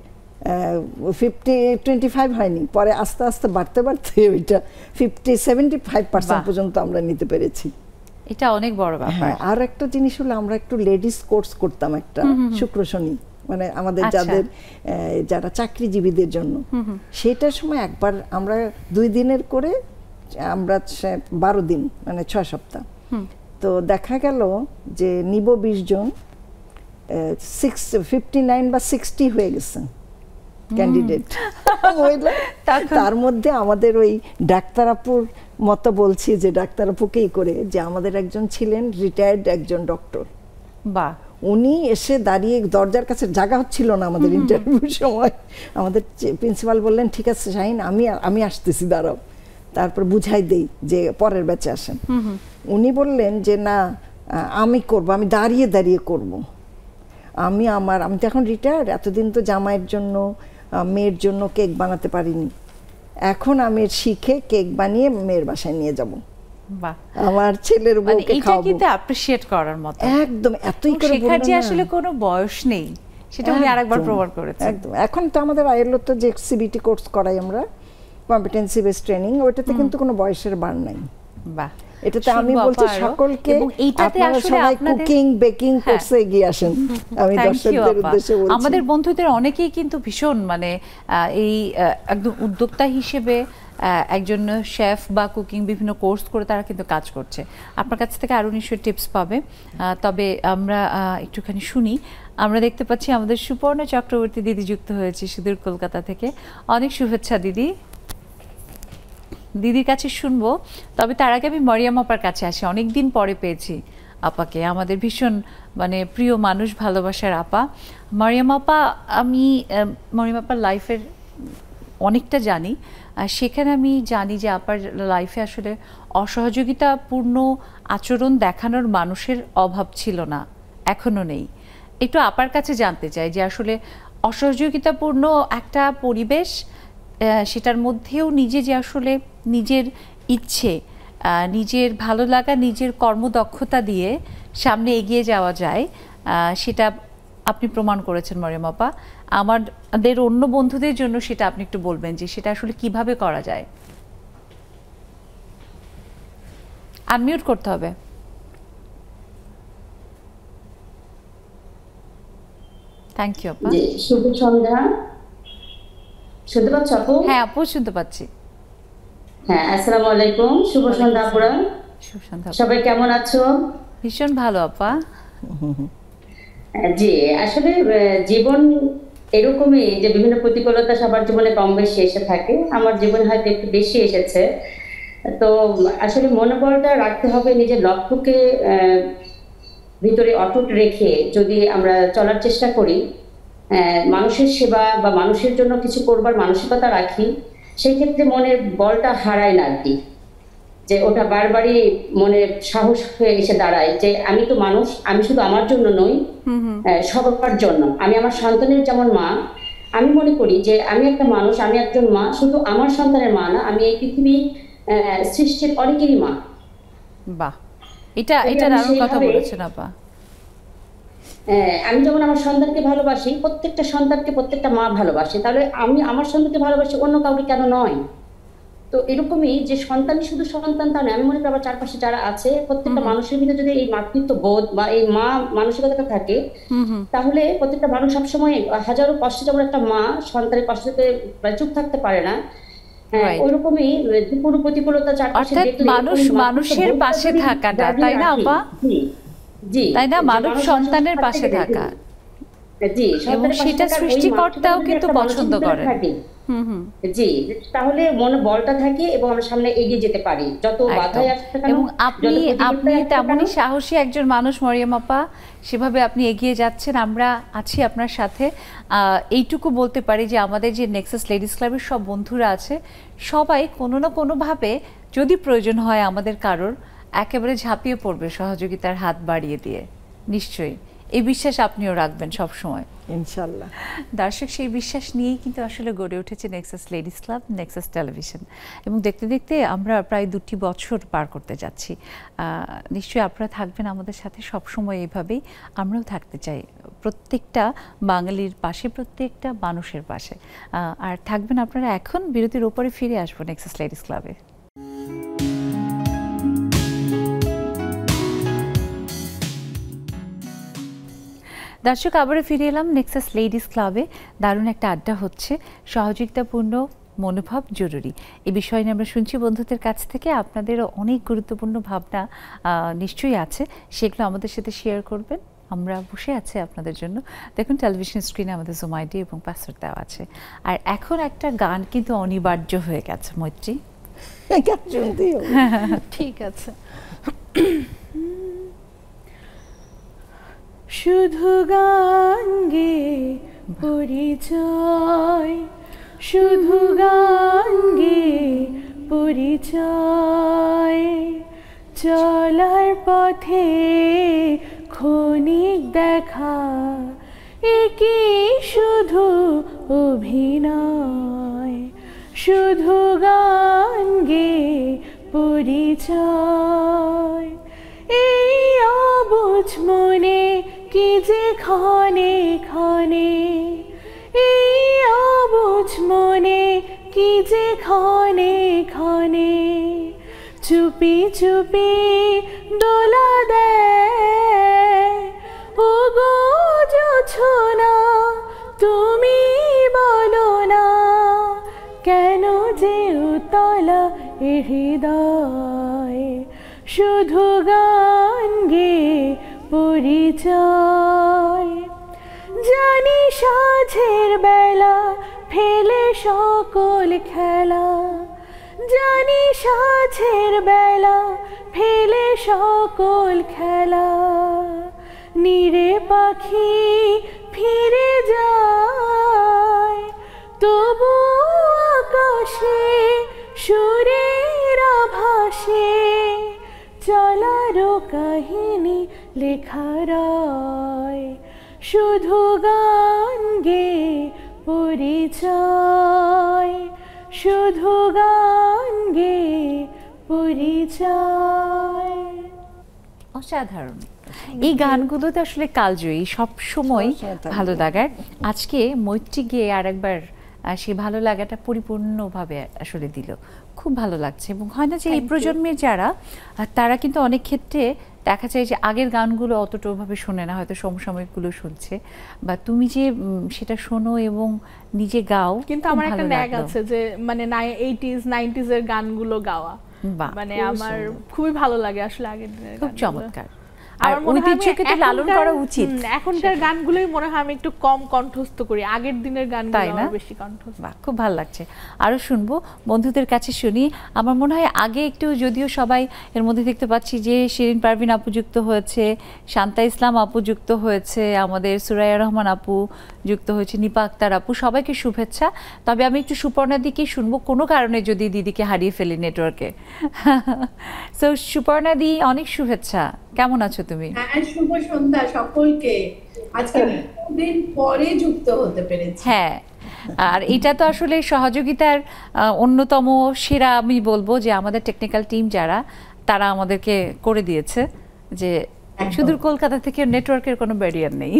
ফিফটি টোয়েন্টি ফাইভ হয়নি। পরে আস্তে আস্তে বাড়তে বাড়তে ওইটা ফিফটি সেভেন্টি ফাইভ পার্সেন্ট পর্যন্ত আমরা নিতে পেরেছি। এটা অনেক বড় ব্যাপার। হ্যাঁ আর একটা জিনিস হলো আমরা একটু লেডিস কোর্স করতাম একটা শুক্র শনি। মানে আমাদের আচ্ছা। যাদের যারা চাকরিজীবীদের জন্য। সেটার সময় একবার আমরা দুই দিনের করে আমরা বারো দিন মানে ছয় সপ্তাহ। তো দেখা গেল যে নিব বিশ জন সিক্স ফিফটি নাইন বা সিক্সটি হয়ে গেছে। ক্যান্ডিডেট <laughs> মহিলা তার মধ্যে আমাদের ওই ডাক্তার আপুর মতো বলছি যে ডাক্তার আপুকেই করে যে আমাদের একজন ছিলেন রিটায়ার্ড একজন ডক্টর বাহ। উনি এসে দাঁড়িয়ে দরজার কাছে জায়গা হচ্ছিল না আমাদের ইন্টারভিউর সময়। আমাদের প্রিন্সিপাল বললেন ঠিক আছে শাহিন আমি আমি আসতেছি দাঁড়াও। তারপর বুঝাই দেই যে পরের ব্যাচে আসেন। উনি বললেন যে না আমি করব আমি দাঁড়িয়ে দাঁড়িয়ে করব। আমি আমার আমি তো এখন রিটায়ার্ড এতদিন তো জামাইয়ের জন্য মেয়ের জন্য কেক বানাতে পারিনি। এখন আমি শিখে কেক বানিয়ে মেয়ের বাসায় নিয়ে যাব। বাহ। আমার ছেলের মানে বউকে এটা খাওয়াবো। কিন্তু অ্যাপ্রিশিয়েট করার মতো। একদম এতই করে শেখার যে। আসলে কোনো বয়স নেই সেটা উনি আরেকবার প্রমাণ করেছেন। একদম। এখন তো আমাদের আইএলও তো যে সিবিটি কোর্স করাই আমরা কম্পিটেন্সি বেস ট্রেনিং ওইটাতে কিন্তু কোনো বয়সের বার নাই। বাহ। এটাতে আমি বলছি সকলকে এইটাতে আসলে আপনাদের- কুকিং বেকিং। কোর্সে এগিয়ে আসেন। আমি দর্শকদের উদ্দেশ্যে বলছি। আমাদের বন্ধুদের অনেকেই কিন্তু ভীষণ মানে এই একদম উদ্যোক্তা হিসেবে একজন শেফ বা কুকিং বিভিন্ন কোর্স করে তারা কিন্তু কাজ করছে। আপনার কাছ থেকে আরও নিশ্চয়ই টিপস পাবে। তবে আমরা একটুখানি শুনি। আমরা দেখতে পাচ্ছি আমাদের সুপর্ণ চক্রবর্তী দিদি যুক্ত হয়েছে সুদূর কলকাতা থেকে। অনেক শুভেচ্ছা দিদি। দিদির কাছে শুনব, তবে তার আগে আমি মরিয়াম আপার কাছে আসি অনেক দিন পরে পেয়েছি আপাকে। আমাদের ভীষণ মানে প্রিয় মানুষ, ভালোবাসার আপা। মরিয়াম আপা, আমি মরিয়াম আপার লাইফের অনেকটা জানি সেখানে আমি জানি যে আপার লাইফে আসলে অসহযোগিতাপূর্ণ আচরণ দেখানোর মানুষের অভাব ছিল না, এখনও নেই। একটু আপার কাছে জানতে চাই যে আসলে অসহযোগিতাপূর্ণ একটা পরিবেশ সেটার মধ্যেও নিজে যে আসলে নিজের ইচ্ছে নিজের ভালো লাগা, নিজের কর্মদক্ষতা দিয়ে সামনে এগিয়ে যাওয়া যায় সেটা আপনি প্রমাণ করেছেন মরিয়ম আমাদের অন্য বন্ধুদের জন্য সেটা আপনি একটু বলবেন যে সেটা আসলে কীভাবে করা যায়? আনমিউট করতে হবে। থ্যাংক ইউ আপা। শুভ সন্ধ্যা। শুনতে পাচ্ছ আপু? হ্যাঁ আপু শুনতে পাচ্ছি। হ্যাঁ আসসালামু আলাইকুম। শুভ সন্ধ্যা আপুরা। শুভ সন্ধ্যা। সবাই কেমন আছো? ভীষণ ভালো আপা। জি আসলে জীবন এরকমই যে বিভিন্ন প্রতিকূলতা সবার জীবনে কম বেশি এসে থাকে। আমার জীবনে হয়তো একটু বেশি এসেছে। তো আসলে মনোবলটা রাখতে হবে নিজের লক্ষ্যকে আহ, ভিতরে অটুট রেখে যদি আমরা চলার চেষ্টা করি মানুষের সেবা বা মানুষের জন্য কিছু করবার মানসিকতা রাখি সেই ক্ষেত্রে মনের বলটা হারায় না আর যে ওটা বারবারই মনে সাহস হয়ে এসে দাঁড়ায় যে আমি তো মানুষ আমি শুধু আমার জন্য নই সবার জন্য। আমি আমার সন্তানের যেমন মা আমি মনে করি যে আমি একটা মানুষ আমি একজন মা শুধু আমার সন্তানের মা না আমি এই পৃথিবী সৃষ্টির অনেকেরই মা। বাহ। এটা এটা দারুণ কথা বলেছেন আপা। আমি যেমন আমার সন্তানকে ভালোবাসি প্রত্যেকটা সন্তানকে প্রত্যেকটা মা ভালোবাসে তাহলে আমি আমার সন্তানকে ভালোবাসি অন্য কাউকে কেন নয়? তো এরকমই যে সন্তান শুধু সন্তান তা নয় আমি মনে করি আমার চারপাশে যারা আছে প্রত্যেকটা মানুষের ভিতরে যদি এই মাতৃত্ব বোধ বা এই মা মানসিকতাটা থাকে তাহলে প্রত্যেকটা মানুষ সবসময় হাজারো কষ্টে যেমন একটা মা সন্তানের কষ্টতে মানে চুপ থাকতে পারে না। হ্যাঁ. ওইরকমই প্রতিকূলতা চারপাশে মানুষ মানুষের পাশে থাকাটা, তাই না আপা? তাই না? মানুষ সন্তানের পাশে থাকা জি এবং সেটা সৃষ্টিকর্তাও কিন্তু পছন্দ করেন। জি তাহলে মনে বলটা থাকে এবং আমরা সামনে এগিয়ে যেতে পারি। যত বাধাই এবং আপনি আপনি তেমনই সাহসী একজন মানুষ মরিয়ম আপা। সেভাবে আপনি এগিয়ে যাচ্ছেন। আমরা আছি আপনার সাথে। আহ, এইটুকু বলতে পারি যে আমাদের যে নেক্সাস লেডিস ক্লাবের সব বন্ধুরা আছে সবাই কোনো না কোনোভাবে যদি প্রয়োজন হয় আমাদের কারোর একেবারে ঝাঁপিয়ে পড়বে সহযোগিতার হাত বাড়িয়ে দিয়ে। নিশ্চয়ই। এই বিশ্বাস আপনিও রাখবেন সব সময় ইনশাল্লাহ। দর্শক সেই বিশ্বাস নিয়েই কিন্তু আসলে গড়ে উঠেছে Nexus ladies club Nexus television এবং দেখতে দেখতে আমরা প্রায় দুটি বছর পার করতে যাচ্ছি। নিশ্চয়ই আপনারা থাকবেন আমাদের সাথে সব সময় এইভাবেই। আমরাও থাকতে চাই প্রত্যেকটা বাঙালির পাশে প্রত্যেকটা মানুষের পাশে। আর থাকবেন আপনারা এখন বিরতির ওপরে ফিরে আসব নেক্সাস লেডিস ক্লাবে দর্শক আবারও ফিরে এলাম নেক্সাস লেডিস ক্লাবে দারুণ একটা আড্ডা হচ্ছে। সহযোগিতাপূর্ণ মনোভাব জরুরি। এই বিষয় নিয়ে আমরা শুনছি বন্ধুদের কাছ থেকে। আপনাদেরও অনেক গুরুত্বপূর্ণ ভাবনা নিশ্চয়ই আছে। সেগুলো আমাদের সাথে শেয়ার করবেন। আমরা বসে আছি আপনাদের জন্য। দেখুন টেলিভিশন স্ক্রিনে আমাদের জুম আইডি এবং পাসওয়ার্ড দেওয়া আছে। আর এখন একটা গান কিন্তু অনিবার্য হয়ে গেছে মৈত্রী। শুনতেই <laughs> ঠিক আছে। <laughs> শুধু গান গে পরিচয় শুধু গান গে পরিচয় চলার পথে ক্ষণিক দেখা একই শুধু অভিনয়? শুধু গান গে পরিচয় ক্ষণে ক্ষণে, এই অবুঝ মনে কি যে ক্ষণে ক্ষণে, চুপি চুপি দোলা দেয়। ও না তুমি বলো না, কেন যে উতলা এ হৃদয়, শুধু গান গে পরিচয়। মাছের বেলা ফেলে সকল খেলা। জানি সাছের বেলা ফেলে সকল খেলা। নিরে পাখি ফিরে যায়, তবু আকাশে সুরের আভাসে চলার কাহিনী লেখারায় শুধু গান গে পরিচয় শুধু গান গে পরিচয়। অসাধারণ। এই গানগুলোতে আসলে কালজয়ী সব সময় ভালো লাগার। আজকে মৈত্রী গিয়ে আরেকবার সেই ভালো লাগাটা পরিপূর্ণভাবে আসলে দিল। খুব ভালো লাগছে। এবং হয় না যে এই প্রজন্মের যারা তারা কিন্তু অনেক ক্ষেত্রে দেখা যায় যে আগের গানগুলো অতটা ওভাবে শোনে না হয়তো সমসাময়িকগুলো শুনছে। বা তুমি যে সেটা শোনো এবং নিজে গাও কিন্তু আমার একটা ন্যাক আছে যে মানে এইটিজ নাইনটিজ এর গানগুলো গাওয়া। মানে আমার খুবই ভালো লাগে আসলে আগের খুব চমৎকার। আর ঐতিহ্যকে তো লালন করা উচিত। এখনকার গানগুলোই মনে হয় আমি একটু কম কণ্ঠস্থ করি। আগের দিনের গানগুলো আমার বেশি কণ্ঠস্থ। খুব ভালো লাগছে। শুনব বন্ধুদের কাছে শুনি। আমার মনে হয় আগে একটু যদিও সবাই এর মধ্যে দেখতে পাচ্ছি যে শিরিন পারভিন আপু যুক্ত হয়েছে শান্তা ইসলাম আপু যুক্ত হয়েছে আমাদের সুরাইয়া রহমান আপু যুক্ত হয়েছে নিপা আক্তার আপু সবাইকে শুভেচ্ছা। তবে আমি একটু সুপর্ণার দিকেই শুনব কোনো কারণে যদি দিদিকে হারিয়ে ফেলি নেটওয়ার্কে সো <laughs> সুপর্ণা দি অনেক শুভেচ্ছা। কেমন আছো তুমি। হ্যাঁ শুভ সন্ধ্যা সকলকে। আজকে দিন পরে যুক্ত হতে পেরেছি। হ্যাঁ আর এটা তো আসলে সহযোগিতার আহ, অন্যতম সেরা আমি বলব যে আমাদের টেকনিক্যাল টিম যারা তারা আমাদেরকে করে দিয়েছে যে। সুদূর কলকাতা থেকে নেটওয়ার্কের কোনো ব্যারিয়ার নেই।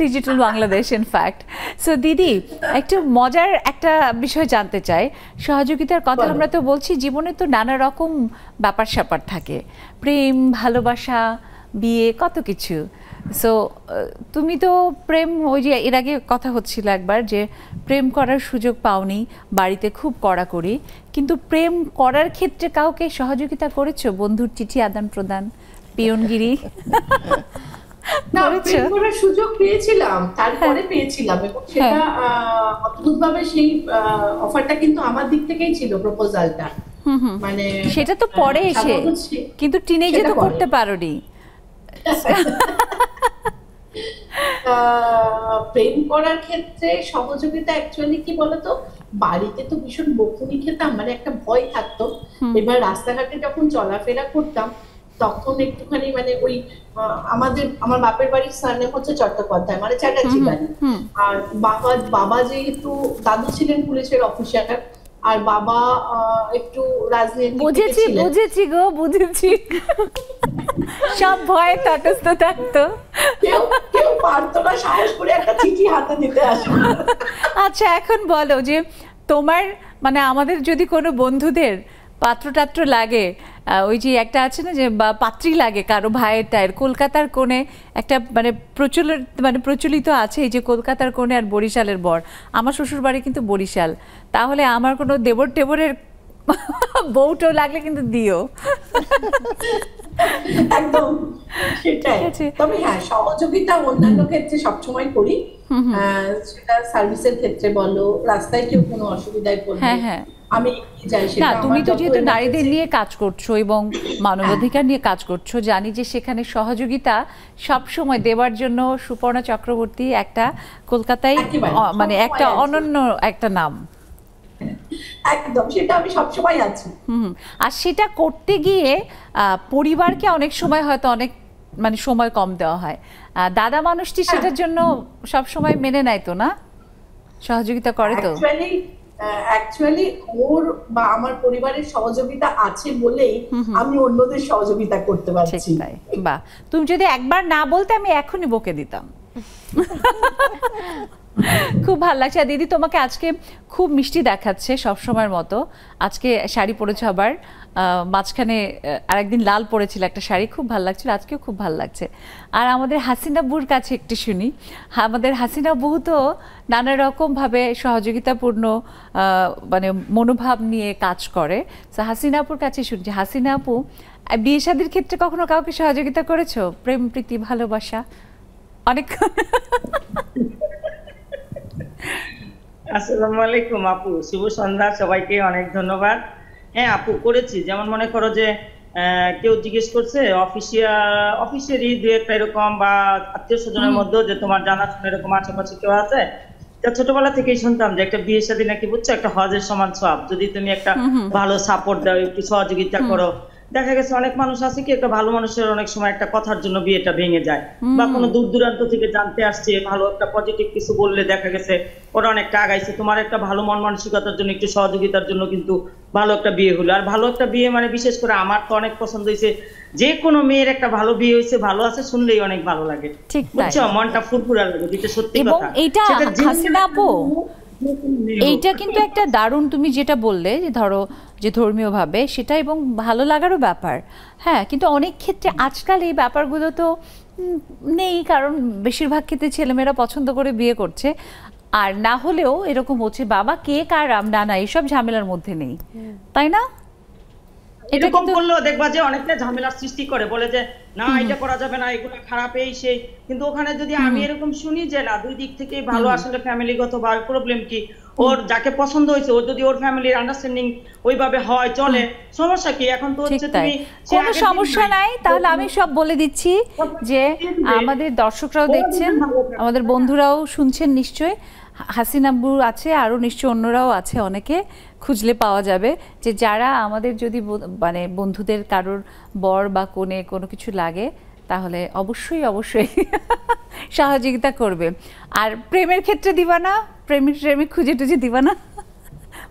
ডিজিটাল বাংলাদেশ ইনফ্যাক্ট সো দিদি একটু মজার একটা বিষয় জানতে চাই। সহযোগিতার কথা আমরা তো বলছি জীবনে তো নানা রকম ব্যাপার স্যাপার থাকে। প্রেম ভালোবাসা বিয়ে কত কিছু। সো তুমি তো প্রেম ওই যে এর আগে কথা হচ্ছিল একবার যে প্রেম করার সুযোগ পাওনি বাড়িতে খুব কড়াকড়ি। কিন্তু প্রেম করার ক্ষেত্রে কাউকে সহযোগিতা করেছ? বন্ধুর চিঠি আদান প্রদান পিয়নগিরি। না প্রেম করার সুযোগ পেয়েছিলাম তারপরে পেয়েছিলাম এবং সেটা অদ্ভুত ভাবে সেই অফারটা কিন্তু আমার দিক থেকেই ছিল প্রপোজালটা। মানে সেটা তো পরে এসে কিন্তু টিনেজে তো করতে পারোনি। <laughs> প্রেম করার ক্ষেত্রে সহযোগিতা অ্যাকচুয়ালি কি বলতো? বাড়িতে তো ভীষণ বকুনি খেতাম মানে একটা ভয় থাকতো। এবার রাস্তাঘাটে যখন চলাফেরা করতাম তখন একটুখানি মানে ওই আমাদের আমার বাপের বাড়ির সারনেম হচ্ছে চট্টোপাধ্যায় মানে চ্যাটার্জি বাড়ি আর বাবা বাবা যেহেতু দাদু ছিলেন পুলিশের অফিসার আর বাবা একটু রাজনীতি বুঝেছি বুঝেছি গো বুঝেছি। সব ভয়ে তটস্থ থাকতো। কেউ পারতো না সাহস করে একটা চিঠি হাতে দিতে আসে। আচ্ছা এখন বলো যে তোমার মানে আমাদের যদি কোনো বন্ধুদের পাত্র টাত্র লাগে ওই যে একটা আছে না যে পাত্রী লাগে কারও ভাইয়ের টায়ের কলকাতার কোণে একটা মানে প্রচলিত মানে প্রচলিত আছে এই যে কলকাতার কোণে আর বরিশালের বর। আমার শ্বশুর বাড়ি কিন্তু বরিশাল। তাহলে আমার কোনো দেবর টেবরের <laughs> বউটো লাগলে কিন্তু দিও। <laughs> একদম সেটাই। ঠিক আছে। তবে হ্যাঁ সহযোগিতা অন্যান্য ক্ষেত্রে সবসময় করি। সেটা সার্ভিসের ক্ষেত্রে বলো রাস্তায় কেউ কোনো অসুবিধায় পড়লে হ্যাঁ, হ্যাঁ। আমি না তুমি তো যেহেতু নারীদের নিয়ে কাজ করছ এবং মানবাধিকার নিয়ে কাজ করছ জানি যে সেখানে সহযোগিতা সব সময় দেওয়ার জন্য সুপর্ণা চক্রবর্তী একটা কলকাতায় মানে একটা অনন্য একটা নাম। একদম সেটা আমি সবসময় আছি। হুম আর সেটা করতে গিয়ে পরিবারকে অনেক সময় হয়তো অনেক মানে সময় কম দেওয়া হয়। দাদা মানুষটি সেটার জন্য সব সময় মেনে নেয় তো না? সহযোগিতা করে তো? অ্যাকচুয়ালি ওর বা আমার পরিবারের সহযোগিতা আছে বলেই আমি অন্যদের সহযোগিতা করতে পারছি। বাহ। তুমি যদি একবার না বলতে আমি এখনই বকে দিতাম। খুব ভালো লাগছে। দিদি তোমাকে আজকে খুব মিষ্টি দেখাচ্ছে সবসময়ের মতো। আজকে শাড়ি পরেছো আবার। মাঝখানে আরেকদিন লাল পরেছিল একটা শাড়ি, খুব ভালো লাগছিল, আজকেও খুব ভালো লাগছে। আর আমাদের হাসিনা বুর কাছে একটু শুনি। আমাদের হাসিনা বহু তো নানা রকমভাবে সহযোগিতাপূর্ণ মানে মনোভাব নিয়ে কাজ করে। তো হাসিনা আপুর কাছে শুনি যে, হাসিনা আপু বিয়ে শাদির ক্ষেত্রে কখনো কাউকে সহযোগিতা করেছ? প্রেম, প্রীতি, ভালোবাসা? অনেক <laughs> আসসালামু আলাইকুম আপু। শুভ সন্ধ্যা, সবাইকে অনেক ধন্যবাদ। হ্যাঁ আপু করেছি। যেমন মনে করো যে কেউ জিজ্ঞেস করছে অফিসিয়া অফিসেরই দু একটা এরকম বা আত্মীয় স্বজনের মধ্যে যে তোমার জানাশোনা এরকম আশেপাশে কেউ আছে? তা ছোটবেলা থেকেই শুনতাম যে একটা বিয়ে সাথে নাকি বুঝছ? একটা হজের সমান সব। যদি তুমি একটা ভালো সাপোর্ট দাও একটু সহযোগিতা করো। দেখা গেছে অনেক মানুষ আছে কি একটা ভালো মানুষের অনেক সময় একটা কথার জন্য বিয়েটা ভেঙে যায়। বা কোনো দূর দূরান্ত থেকে জানতে আসছে ভালো একটা পজিটিভ কিছু বললে দেখা গেছে ওরা অনেকটা আগাইছে। তোমার একটা ভালো মন মানসিকতার জন্য একটু সহযোগিতার জন্য কিন্তু ভালো একটা বিয়ে হলো। আর ভালো একটা বিয়ে মানে বিশেষ করে আমার তো অনেক পছন্দ হয়েছে যে কোনো মেয়ের একটা ভালো বিয়ে হয়েছে ভালো আছে শুনলেই অনেক ভালো লাগে। বুঝছ? মনটা ফুরফুরা লাগে যেটা সত্যি কথা। এটা হাসিনা আপু। এইটা কিন্তু একটা দারুণ তুমি যেটা বললে যে ধরো যে ধর্মীয়ভাবে সেটা এবং ভালো লাগারও ব্যাপার। হ্যাঁ কিন্তু অনেক ক্ষেত্রে আজকাল এই ব্যাপারগুলো তো নেই কারণ বেশিরভাগ ক্ষেত্রে ছেলেমেয়েরা পছন্দ করে বিয়ে করছে। আর না হলেও এরকম হচ্ছে বাবা কে কার রাম না না এইসব ঝামেলার মধ্যে নেই। তাই না? এরকম করলেও দেখবা যে অনেকটা ঝামেলার সৃষ্টি করে বলে যে না এটা করা যাবে না এগুলো খারাপ এই সেই। কিন্তু ওখানে যদি আমি এরকম শুনি যে না দুই দিক থেকে ভালো আসলে ফ্যামিলিগত বা প্রবলেম কি? ওর যাকে পছন্দ হয়েছে ওর যদি ওর ফ্যামিলির আন্ডারস্ট্যান্ডিং ওইভাবে হয় চলে সমস্যা কি? এখন তো হচ্ছে তুমি কোনো সমস্যা নাই তাহলে আমি সব বলে দিচ্ছি যে আমাদের দর্শকরাও দেখছেন। আমাদের বন্ধুরাও শুনছেন নিশ্চয়ই। হা- হাসিন আব্বু আছে আরও নিশ্চয় অন্যরাও আছে অনেকে। খুঁজলে পাওয়া যাবে যে যারা আমাদের যদি মানে বন্ধুদের কারোর বর বা কোণে কোনো কিছু লাগে, তাহলে অবশ্যই অবশ্যই <laughs> সহযোগিতা করবে। আর প্রেমের ক্ষেত্রে দিবা না প্রেমিক প্রেমিক খুঁজে টুজে দিবা না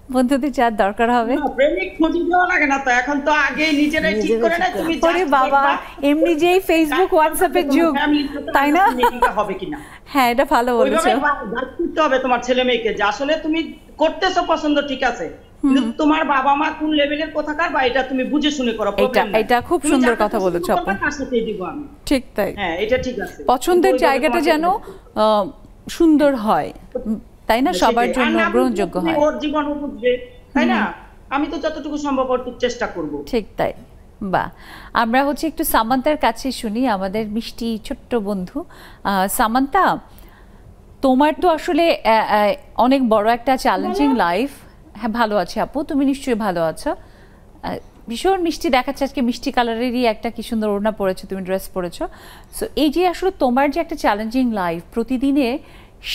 বন্ধুদের যার দরকার হবে। প্রেমিক খুঁজে দেওয়া লাগে না তো এখন তো আগে নিজেরাই ঠিক করে না তুমি ওরে বাবা এমনি যেই ফেসবুক হোয়াটসঅ্যাপের যুগ তাই না? হবে কিনা? হ্যাঁ এটা ভালো বলেছ। করতে হবে তোমার ছেলে মেয়েকে যে আসলে তুমি করতেছো পছন্দ ঠিক আছে। তোমার বাবা মা কোন লেভেলের কোথাকার বা এটা তুমি বুঝে শুনে করো এটা- এটা খুব সুন্দর কথা বলেছ আপু। ঠিক তাই। হ্যাঁ এটা ঠিক আছে। পছন্দের জায়গাটা যেন আহ, সুন্দর হয়। তাই না? সবার জন্য গ্রহণযোগ্য হয়। ওর জীবন বুঝবে তাই না? আমি তো যতটুকু সম্ভব ওর চেষ্টা করব। ঠিক তাই। বাহ। আমরা হচ্ছে একটু সামান্তার কাছে শুনি আমাদের মিষ্টি ছোট্ট বন্ধু। সামান্তা তোমার তো আসলে অনেক বড় একটা চ্যালেঞ্জিং লাইফ হ্যাঁ ভালো আছে আপু। তুমি নিশ্চয়ই ভালো আছো। ভীষণ মিষ্টি দেখাচ্ছে আজকে। মিষ্টি কালারেরই একটা কি সুন্দর ওড়না পরেছো তুমি ড্রেস পরেছো। সো এই যে আসলে তোমার যে একটা চ্যালেঞ্জিং লাইফ প্রতিদিনে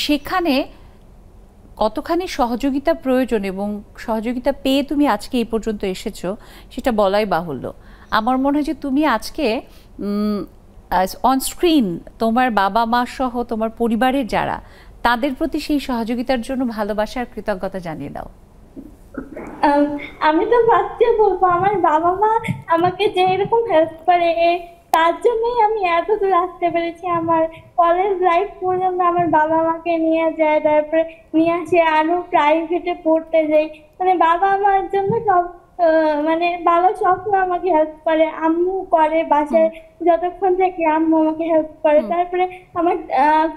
সেখানে কতখানি সহযোগিতা প্রয়োজন এবং সহযোগিতা পেয়ে তুমি আজকে এই পর্যন্ত এসেছ, সেটা বলাই বাহুল্য। আমার মনে হয় যে তুমি আজকে অন স্ক্রিন তোমার বাবা মা সহ তোমার পরিবারের যারা, তাদের প্রতি সেই সহযোগিতার জন্য ভালোবাসা আর কৃতজ্ঞতা জানিয়ে দাও। আমি তো ফার্স্টে বলব, আমার বাবা মা আমাকে যে এরকম হেল্প করে তার জন্যই আমি এত দূর আসতে পেরেছি। আমার কলেজ লাইফ পর্যন্ত আমার বাবা মাকে নিয়ে যায় তারপরে নিয়ে আসে আরও প্রাইভেটে পড়তে যাই। মানে বাবা মার জন্য সব মানে বাবা সবসময় আমাকে হেল্প করে আম্মু করে বাসায় যতক্ষণ থেকে আম্মু আমাকে হেল্প করে তারপরে আমার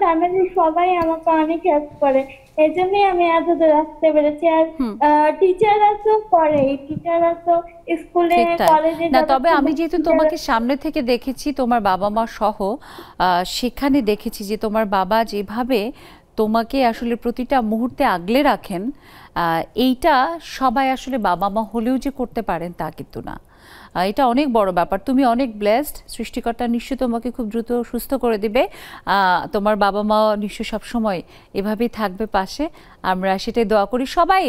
ফ্যামিলির সবাই আমাকে অনেক হেল্প করে। এই জন্যই আমি এত দূর আসতে পেরেছি। আর টিচাররা তো করে টিচাররা তো স্কুলে কলেজে না তবে আমি যেহেতু তোমাকে সামনে থেকে দেখেছি তোমার বাবা মা সহ আহ, সেখানে দেখেছি যে তোমার বাবা যেভাবে তোমাকে আসলে প্রতিটা মুহূর্তে আগলে রাখেন আহ, এইটা সবাই আসলে বাবা মা হলেও যে করতে পারেন তা কিন্তু না। এটা অনেক বড় ব্যাপার। তুমি অনেক ব্লেসড সৃষ্টিকর্তা নিশ্চয়ই তোমাকে খুব দ্রুত সুস্থ করে দিবে। তোমার বাবা মা নিশ্চয়ই সবসময় এভাবেই থাকবে পাশে। আমরা সেটাই দোয়া করি। সবাই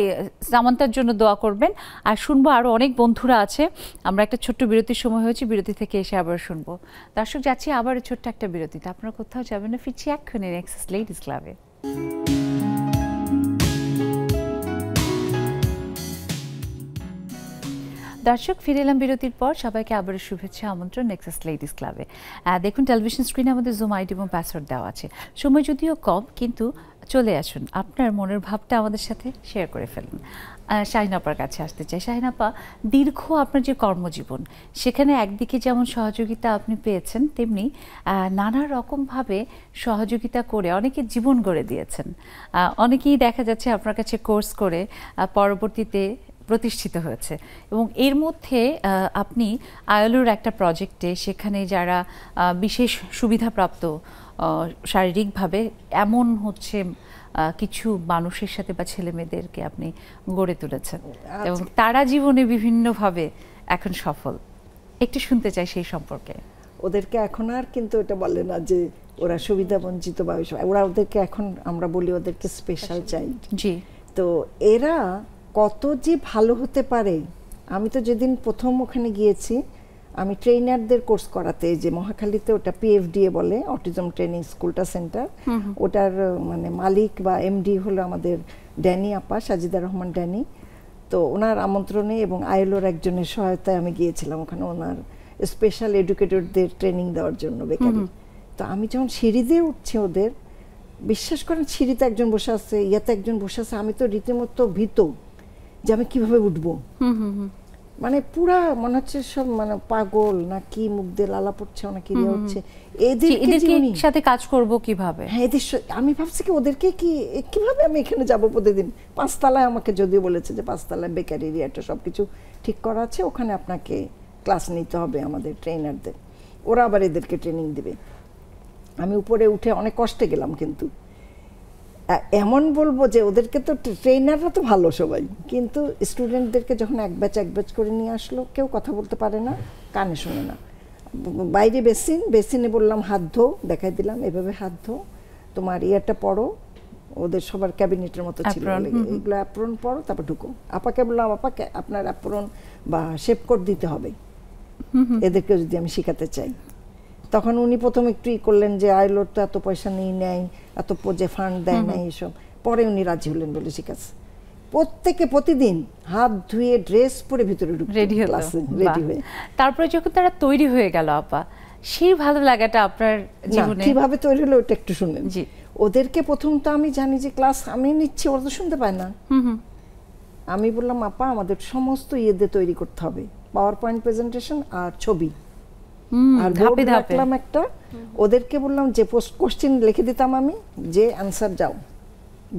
সামান্তার জন্য দোয়া করবেন। আর শুনব আরও অনেক বন্ধুরা আছে। আমরা একটা ছোট্ট বিরতির সময় হয়েছে, বিরতি থেকে এসে আবার শুনব। দর্শক, যাচ্ছি আবার ছোট্ট একটা বিরতিতে। আপনারা কোথাও যাবেন না, ফিরছি এক্ষুনি নেক্সাস লেডিস ক্লাবে দর্শক ফিরে এলাম বিরতির পর। সবাইকে আবারও শুভেচ্ছা আমন্ত্রণ নেক্সাস লেডিস ক্লাবে দেখুন টেলিভিশন স্ক্রিনে আমাদের জুম আইডি এবং পাসওয়ার্ড দেওয়া আছে। সময় যদিও কম কিন্তু চলে আসুন। আপনার মনের ভাবটা আমাদের সাথে শেয়ার করে ফেলুন। আহ, শাহিন আপার কাছে আসতে চাই। শাহিন আপা দীর্ঘ আপনার যে কর্মজীবন সেখানে একদিকে যেমন সহযোগিতা আপনি পেয়েছেন তেমনি নানা রকমভাবে সহযোগিতা করে অনেকে জীবন গড়ে দিয়েছেন। অনেকেই দেখা যাচ্ছে আপনার কাছে কোর্স করে পরবর্তীতে প্রতিষ্ঠিত হয়েছে। এবং এর মধ্যে আপনি আয়লোর একটা প্রজেক্টে সেখানে যারা বিশেষ সুবিধাপ্রাপ্ত শারীরিকভাবে এমন হচ্ছে কিছু মানুষের সাথে বা ছেলে মেয়েদেরকে আপনি গড়ে তুলেছেন। এবং তারা জীবনে বিভিন্নভাবে এখন সফল। একটু শুনতে চাই সেই সম্পর্কে। ওদেরকে এখন আর কিন্তু এটা বলে না যে ওরা সুবিধা বঞ্চিত বা ওরা ওদেরকে এখন আমরা বলি ওদেরকে স্পেশাল চাইল্ড জি। তো এরা কত যে ভালো হতে পারে। আমি তো যেদিন প্রথম ওখানে গিয়েছি আমি ট্রেনারদের কোর্স করাতে যে মহাখালীতে ওটা পিএফডিএ বলে অটিজম ট্রেনিং স্কুলটা সেন্টার ওটার মানে মালিক বা এমডি হলো আমাদের ড্যানি আপা সাজিদা রহমান ড্যানি। তো ওনার আমন্ত্রণে এবং আইলোর একজনের সহায়তায় আমি গিয়েছিলাম ওখানে ওনার স্পেশাল এডুকেটরদের ট্রেনিং দেওয়ার জন্য বেকারি। তো আমি যখন সিঁড়ি দিয়ে উঠছি ওদের বিশ্বাস করেন সিঁড়িতে একজন বসে আছে ইয়াতে একজন বসে আছে আমি তো রীতিমতো ভীত। যে আমি কীভাবে উঠবো? মানে পুরা মনে হচ্ছে সব মানে পাগল না কি মুখ দিয়ে লালা পড়ছে অনেক ইয়ে হচ্ছে। যে সাথে কাজ করব কীভাবে? হ্যাঁ এদের আমি ভাবছি কি ওদেরকে কি কীভাবে আমি এখানে যাব প্রতিদিন? পাঁচতলায় আমাকে যদিও বলেছে যে পাঁচতলায় বেকারি এরিয়াটা সব কিছু ঠিক করা আছে ওখানে আপনাকে ক্লাস নিতে হবে আমাদের ট্রেনারদের ওরা আবার এদেরকে ট্রেনিং দিবে। আমি উপরে উঠে অনেক কষ্টে গেলাম কিন্তু। এমন বলব যে ওদেরকে তো ট্রেনাররা তো ভালো সবাই। কিন্তু স্টুডেন্টদেরকে যখন এক ব্যাচ এক ব্যাচ করে নিয়ে আসলো কেউ কথা বলতে পারে না কানে শোনে না। বাইরে বেসিন বেসিনে বললাম হাত ধো দেখাই দিলাম এভাবে হাত ধো। তোমার ইয়েটা পড়ো ওদের সবার ক্যাবিনেটের মতো ছিল। এগুলো অ্যাপ্রন পড়ো তারপর ঢুকো। আপাকে বললাম আপাকে আপনার অ্যাপ্রন বা শেপ কোট দিতে হবে। এদেরকে যদি আমি শেখাতে চাই। তখন উনি প্রথম একটু ই করলেন যে আইলোর তো এত পয়সা নেই নেয় এত যে ফান্ড দেয় না এইসব পরে উনি রাজি হলেন বলে ঠিক আছে। প্রত্যেকে প্রতিদিন হাত ধুয়ে ড্রেস পরে ভিতরে রেডি ক্লাসে রেডি হয়ে। তারপরে যখন তারা তৈরি হয়ে গেল আপা সেই ভালো লাগাটা আপনার জীবনে? কীভাবে তৈরি হলো ওটা একটু শুনেন। জি। ওদেরকে প্রথম তো আমি জানি যে ক্লাস আমি নিচ্ছি ওরা তো শুনতে পায় না। আমি বললাম আপা আমাদের সমস্ত ইয়েদের তৈরি করতে হবে। পাওয়ার পয়েন্ট প্রেজেন্টেশন আর ছবি। আর ধাপে একটা। ওদেরকে বললাম যে কোশ্চেন লিখে দিতাম আমি যে যাও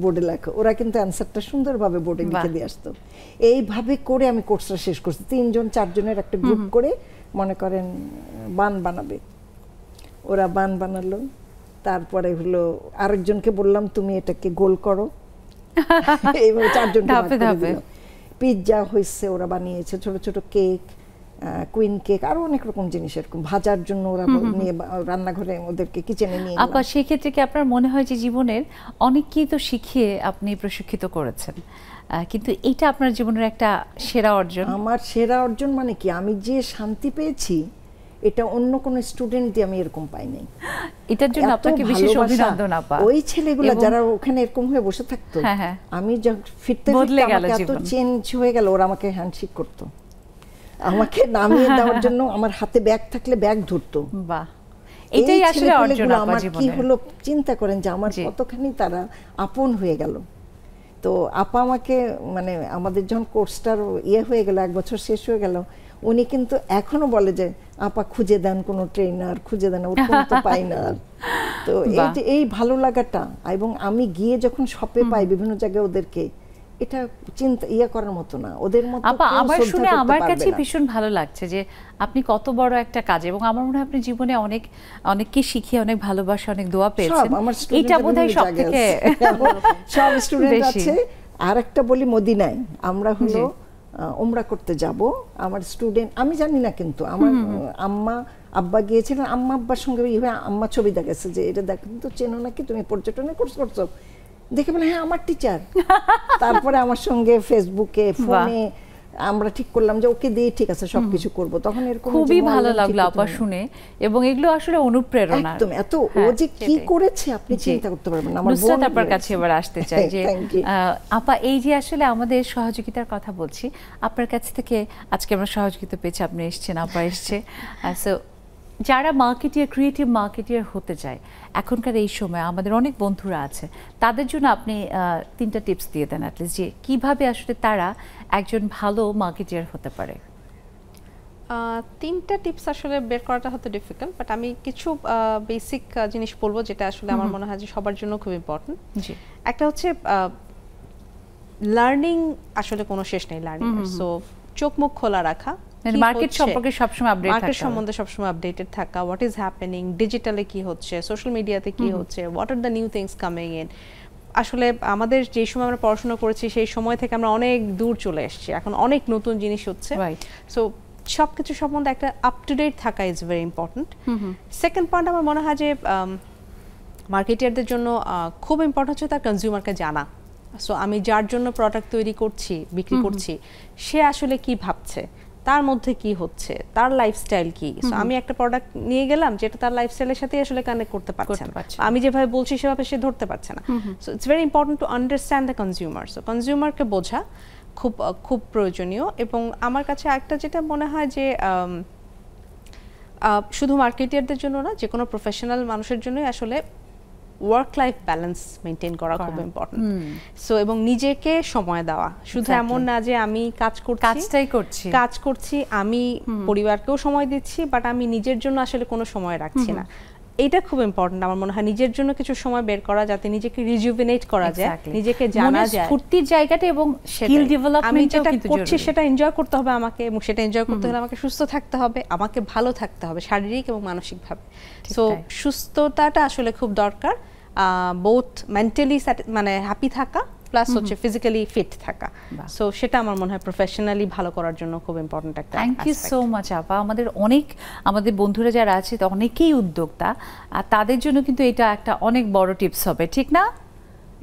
বোর্ডে লেখো। ওরা কিন্তু অ্যান্সারটা সুন্দরভাবে বোর্ডে লিখে দিয়ে আসতো। এইভাবে করে আমি কোর্সটা শেষ করছি। তিনজন চারজনের একটা গ্রুপ করে মনে করেন বান বানাবে। ওরা বান বানালো। তারপরে হলো আরেকজনকে বললাম তুমি এটাকে গোল করো। <laughs> এইভাবে। দিলাম। পিৎজা হয়েছে ওরা বানিয়েছে ছোট ছোট কেক কুইন কেক আরও অনেক রকম জিনিস এরকম। ভাজার জন্য ওরা নিয়ে রান্নাঘরে ওদেরকে কিচেনে নিয়ে আপা গেলাম। সেক্ষেত্রে কি আপনার মনে হয় যে জীবনের অনেককেই তো শিখিয়ে আপনি প্রশিক্ষিত করেছেন? কিন্তু এটা আপনার জীবনের একটা সেরা অর্জন। আমার সেরা অর্জন মানে কি? আমি যে শান্তি পেয়েছি এটা অন্য কোনো স্টুডেন্ট দিয়ে আমি এরকম পাই নাই। এটার জন্য আপনাকে বিশেষ। অভিনন্দন আপা। ওই ছেলেগুলো যারা ওখানে এরকম হয়ে বসে থাকতো হ্যাঁ, হ্যাঁ। আমি যখন ফিরতে ফিরতে এত চেঞ্জ হয়ে গেল ওরা আমাকে হ্যান্ডশেক করতো। আমাকে নামিয়ে দেওয়ার জন্য আমার হাতে ব্যাগ থাকলে ব্যাগ ধরতো। বাহ। এটাই আসলে অর্জন আমার কি হলো চিন্তা করেন যে আমার কতখানি তারা আপন হয়ে গেল। তো আপা আমাকে মানে আমাদের যখন কোর্সটার ইয়ে হয়ে গেল এক বছর শেষ হয়ে গেল উনি কিন্তু এখনও বলে যে আপা খুঁজে দেন কোনো ট্রেনার খুঁজে দেন ওরকম তো পাই না তো এই যে এই ভালো লাগাটা এবং আমি গিয়ে যখন শপে পাই বিভিন্ন জায়গায় ওদেরকে এটা চিন্তা ইয়ে করার মতো না। ওদের মতো আপা আমার শুনে আমার কাছে ভীষণ ভালো লাগছে যে আপনি কত বড় একটা কাজ এবং আমার মনে হয় আপনি জীবনে অনেক অনেককে শিখিয়ে অনেক ভালোবাসা অনেক দোয়া পেয়েছেন। এটা বোধহয় সব থেকে <laughs> সব স্টুডেন্ট আছে। আর একটা বলি মদিনায়। আমরা হলো ওমরা করতে যাব। আমার স্টুডেন্ট আমি জানি না কিন্তু আমার আম্মা আব্বা গিয়েছিলেন। আম্মা আব্বার সঙ্গে এইভাবে আম্মা ছবি দেখেছে যে এটা দেখেন তো চেনো নাকি? তুমি পর্যটনে কোর্স করছ। দেখে বলে হ্যাঁ আমার টিচার <laughs> তারপরে আমার সঙ্গে ফেসবুকে ফোনে আমরা ঠিক করলাম যে ওকে দিয়ে ঠিক আছে সবকিছু করব। তখন এরকম খুবই ভালো লাগল আপা শুনে। এবং এগুলো আসলে অনুপ্রেরণা। একদম এত ও হ্যাঁ, যে কি করেছে আপনি চিন্তা করতে পারবেন না আমার বোন আপার রয়েছে। কাছে এবার আসতে চাই যে আহ, আপা এই যে আসলে আমাদের সহযোগিতার কথা বলছি আপনার কাছ থেকে আজকে আমরা সহযোগিতা পেয়েছি আপনি এসেছেন আপা এসছে। সো যারা মার্কেটিয়ার ক্রিয়েটিভ মার্কেটিয়ার হতে চায় এখনকার এই সময় আমাদের অনেক বন্ধুরা আছে তাদের জন্য আপনি তিনটা টিপস দিয়ে দেন অ্যাটলিস্ট যে কীভাবে আসলে তারা একজন ভালো মার্কেটিয়ার হতে পারে। তিনটা টিপস আসলে বের করাটা হয়তো ডিফিকাল্ট বাট আমি কিছু বেসিক জিনিস বলব যেটা আসলে আমার মনে হয় যে সবার জন্য খুব ইম্পর্টেন্ট জি। একটা হচ্ছে লার্নিং আসলে কোনো শেষ নেই লার্নিং সো চোখ মুখ খোলা রাখা মানে মার্কেট সম্পর্কে সবসময় আপডেট মার্কেট সম্বন্ধে সবসময় আপডেটেড থাকা। হোয়াট ইজ হ্যাপেনিং ডিজিটালে কি হচ্ছে? সোশ্যাল মিডিয়াতে কি হচ্ছে? What are the new things coming in আসলে আমাদের যে সময় আমরা পড়াশোনা করেছি সেই সময় থেকে আমরা অনেক দূর চলে এসেছি। এখন অনেক নতুন জিনিস হচ্ছে. সো সব কিছু সম্বন্ধে একটা আপ টু ডেট থাকা is very important second point আমার মনে হয় যে মার্কেটিয়ারদের জন্য আহ, খুব ইম্পর্টেন্ট হচ্ছে তার কনজিউমারকে জানা। সো আমি যার জন্য প্রোডাক্ট তৈরি করছি বিক্রি করছি সে আসলে কি ভাবছে? তার মধ্যে কি হচ্ছে? তার লাইফস্টাইল কি? আমি একটা প্রোডাক্ট নিয়ে গেলাম যেটা তার লাইফস্টাইলের সাথে আসলে কানেক্ট করতে পারছে না। আমি যেভাবে বলছি সেভাবে সে ধরতে পারছে না। So it's very important to understand the consumer so কনজিউমারকে বোঝা খুব খুব প্রয়োজনীয় এবং আমার কাছে একটা যেটা মনে হয় যে শুধু মার্কেটিয়ারদের জন্য না যে কোনো প্রফেশনাল মানুষের জন্যই আসলে ওয়ার্ক লাইফ ব্যালেন্স মেনটেন করা। খুব। ইম্পর্টেন্ট সো এবং নিজেকে সময় দেওয়া। শুধু. এমন না যে আমি কাজ করছি কাজটাই করছি। কাজ করছি আমি পরিবারকেও সময় দিচ্ছি বাট আমি নিজের জন্য আসলে কোনো সময় রাখছি না। এটা খুব ইম্পর্টেন্ট আমার মনে হয় নিজের জন্য কিছু সময় বের করা যাতে নিজেকে রিজুভিনেট করা যায় নিজেকে জানা যায়। স্ফূর্তির জায়গাটা এবং স্কিল সেটাই। আমি যেটা করছি সেটা এনজয় করতে হবে আমাকে এবং সেটা এনজয় করতে হলে আমাকে সুস্থ থাকতে হবে আমাকে ভালো থাকতে হবে শারীরিক এবং মানসিকভাবে। সো। সুস্থতাটা আসলে খুব দরকার বোথ মেন্টালি মানে হ্যাপি থাকা প্লাস হচ্ছে ফিজিক্যালি ফিট থাকা। সো সেটা আমার মনে হয় প্রফেশনালি ভালো করার জন্য খুব ইম্পর্টেন্ট একটা থ্যাংক ইউ সো মাচ আপা। আমাদের অনেক আমাদের বন্ধুরা যারা আছে তো অনেকেই উদ্যোক্তা আর তাদের জন্য কিন্তু এটা একটা অনেক বড় টিপস হবে ঠিক না?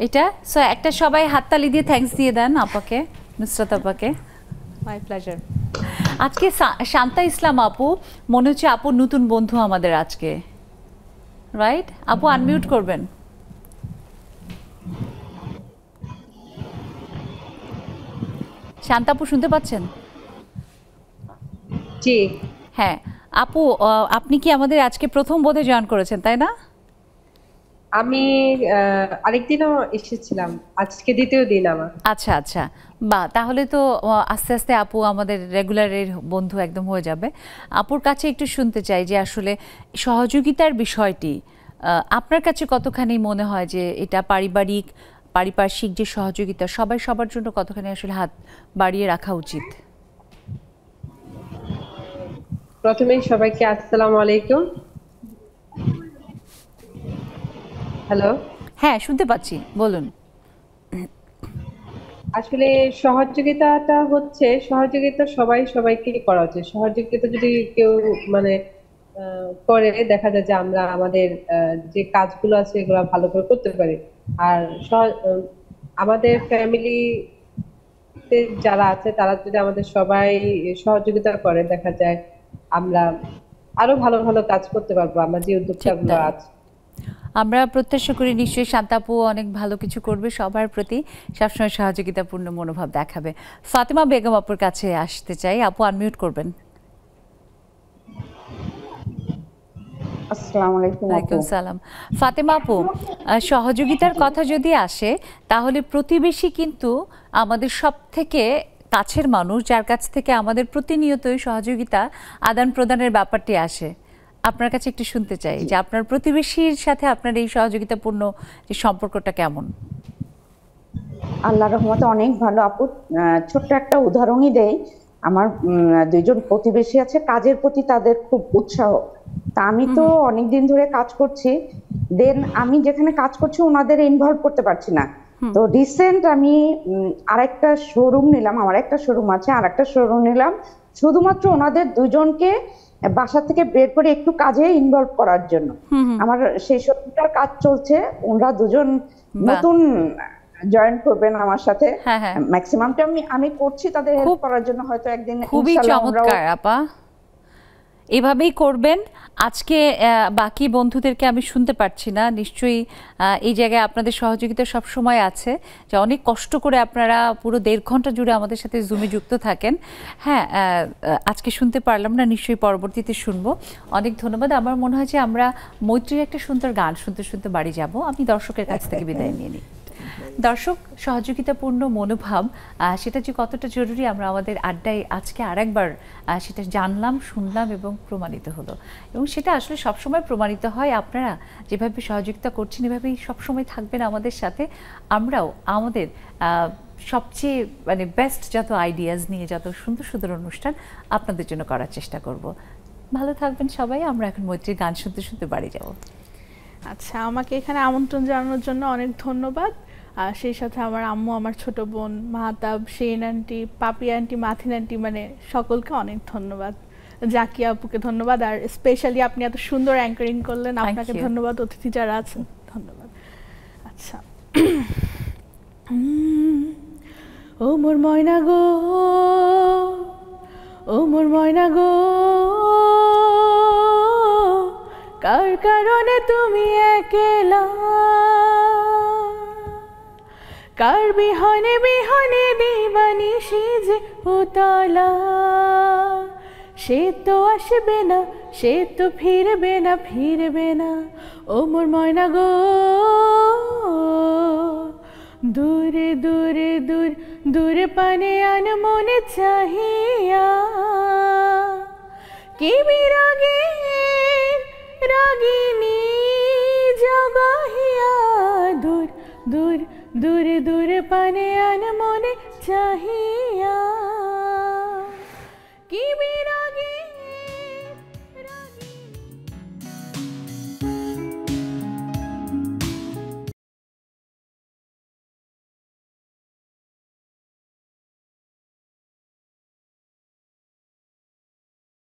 এটা? সো একটা সবাই হাততালি দিয়ে থ্যাঙ্কস দিয়ে দেন আপাকে নুসরাত আপাকে। মাই প্লেজার আজকে শান্তা ইসলাম আপু মনে হচ্ছে আপু নতুন বন্ধু আমাদের আজকে। রাইট আপু আনমিউট করবেন। শান্তা আপু শুনতে পাচ্ছেন? জি। হ্যাঁ আপু আপনি কি আমাদের আজকে প্রথম বোধে জয়েন করেছেন তাই না? আমি আরেকদিনও এসেছিলাম আজকে দ্বিতীয় দিন আমার। আচ্ছা আচ্ছা। বা তাহলে তো আস্তে আস্তে আপু আমাদের রেগুলারের বন্ধু একদম হয়ে যাবে। আপুর কাছে একটু শুনতে চাই যে আসলে সহযোগিতার বিষয়টি আহ, আপনার কাছে কতখানি মনে হয় যে এটা পারিবারিক পারিপার্শ্বিক যে সহযোগিতা সবাই সবার জন্য কতখানি আসলে হাত বাড়িয়ে রাখা উচিত? প্রথমেই সবাইকে আসসালামু আলাইকুম। হ্যালো? হ্যাঁ শুনতে পাচ্ছি বলুন। আসলে সহযোগিতাটা হচ্ছে সহযোগিতা সবাই সবাইকে করা উচিত। সহযোগিতা যদি কেউ মানে করে দেখা যায় যে আমরা আমাদের যে কাজগুলো আছে এগুলো ভালো করে করতে পারি। আর আমাদের ফ্যামিলি যারা আছে তারা যদি আমাদের সবাই সহযোগিতা করে দেখা যায় আমরা আরও ভালো ভালো কাজ করতে পারব আমরা যে উদ্যোক্তাগুলো। আছে। আমরা প্রত্যাশা করি নিশ্চয়ই শান্তাপু অনেক ভালো কিছু করবে সবার প্রতি সবসময় সহযোগিতাপূর্ণ মনোভাব দেখাবে। ফাতিমা বেগম আপুর কাছে আসতে চাই আপু আনমিউট করবেন। আসসালামু আলাইকুম ওয়ালাইকুম সালাম। ফাতেমা আপু সহযোগিতার কথা যদি আসে তাহলে প্রতিবেশী কিন্তু আমাদের সব থেকে কাছের মানুষ যার কাছ থেকে আমাদের প্রতিনিয়তই সহযোগিতা আদান প্রদানের ব্যাপারটি আসে। আপনার কাছে একটু শুনতে চাই যে আপনার প্রতিবেশীর সাথে আপনার এই সহযোগিতাপূর্ণ যে সম্পর্কটা কেমন? আল্লাহ রহমতে অনেক ভালো আপু। ছোট্ট একটা উদাহরণই দেই। আমার দুইজন প্রতিবেশী আছে কাজের প্রতি তাদের খুব উৎসাহ। তা আমি তো অনেক দিন ধরে কাজ করছি। দেন আমি যেখানে কাজ করছি ওনাদের ইনভলভ করতে পারছি না। তো রিসেন্ট আমি আরেকটা শোরুম নিলাম আমার একটা শোরুম আছে আর একটা শোরুম নিলাম। শুধুমাত্র ওনাদের দুজনকে বাসা থেকে বের করে একটু কাজে ইনভলভ করার জন্য। আমার সেই শোরুমটার কাজ চলছে ওনারা দুজন নতুন জয়েন করবেন আমার সাথে। হ্যাঁ, হ্যাঁ। ম্যাক্সিমামটা আমি আমি করছি তাদের হেল্প করার জন্য হয়তো একদিন খুবই চমৎকার আপা। এভাবেই করবেন। আজকে বাকি বন্ধুদেরকে আমি শুনতে পারছি না। নিশ্চয়ই এই জায়গায় আপনাদের সহযোগিতা সব সময় আছে। যে অনেক কষ্ট করে আপনারা পুরো দেড় ঘণ্টা জুড়ে আমাদের সাথে জুমে যুক্ত থাকেন। হ্যাঁ আজকে শুনতে পারলাম না নিশ্চয়ই পরবর্তীতে শুনব। অনেক ধন্যবাদ। আমার মনে হয় যে আমরা মৈত্রীর একটা সুন্দর গান শুনতে শুনতে বাড়ি যাব। আমি দর্শকের কাছ <laughs> থেকে বিদায় নিয়ে নিই। দর্শক, সহযোগিতাপূর্ণ মনোভাব সেটা যে কতটা জরুরি আমরা আমাদের আড্ডায় আজকে আরেকবার সেটা জানলাম, শুনলাম এবং প্রমাণিত হলো। এবং সেটা আসলে সবসময় প্রমাণিত হয় আপনারা যেভাবে সহযোগিতা করছেন, এভাবেই সবসময় থাকবেন আমাদের সাথে। আমরাও আমাদের সবচেয়ে মানে বেস্ট যত আইডিয়াজ নিয়ে যত সুন্দর সুন্দর অনুষ্ঠান আপনাদের জন্য করার চেষ্টা করব। ভালো থাকবেন সবাই, আমরা এখন মৈত্রীর গান শুনতে শুনতে বাড়ি যাব। আচ্ছা আমাকে এখানে আমন্ত্রণ জানানোর জন্য অনেক ধন্যবাদ। সেই সাথে আমার আম্মু আমার ছোট বোন Mahtab Shane aunty Papi aunty Mathin aunty মানে সকলকে অনেক ধন্যবাদ। জাকিয়া আপুকে ধন্যবাদ। আর স্পেশালি আপনি এত সুন্দর অ্যাঙ্কারিং করলেন আপনাকে ধন্যবাদ। অতিথি যারা আছেন ধন্যবাদ। আচ্ছা। ও মোর ময়না গো ও মোর ময়না গো কার কারণে তুমি একেলা? কার বিহনে বিহনে দিবানি সেজে উতলা? সে তো আসবে না, সে তো ফিরবে না ফিরবে না। ও মোর ময়না গো, দূরে দূরে দূর, দূরে পানে আন মনে চাহিয়া। কি বিরাগে রাগিনী জগাহিয়া দূর দূর दूर दूर पाने अनमोने चाहिया। कि मेरा गीत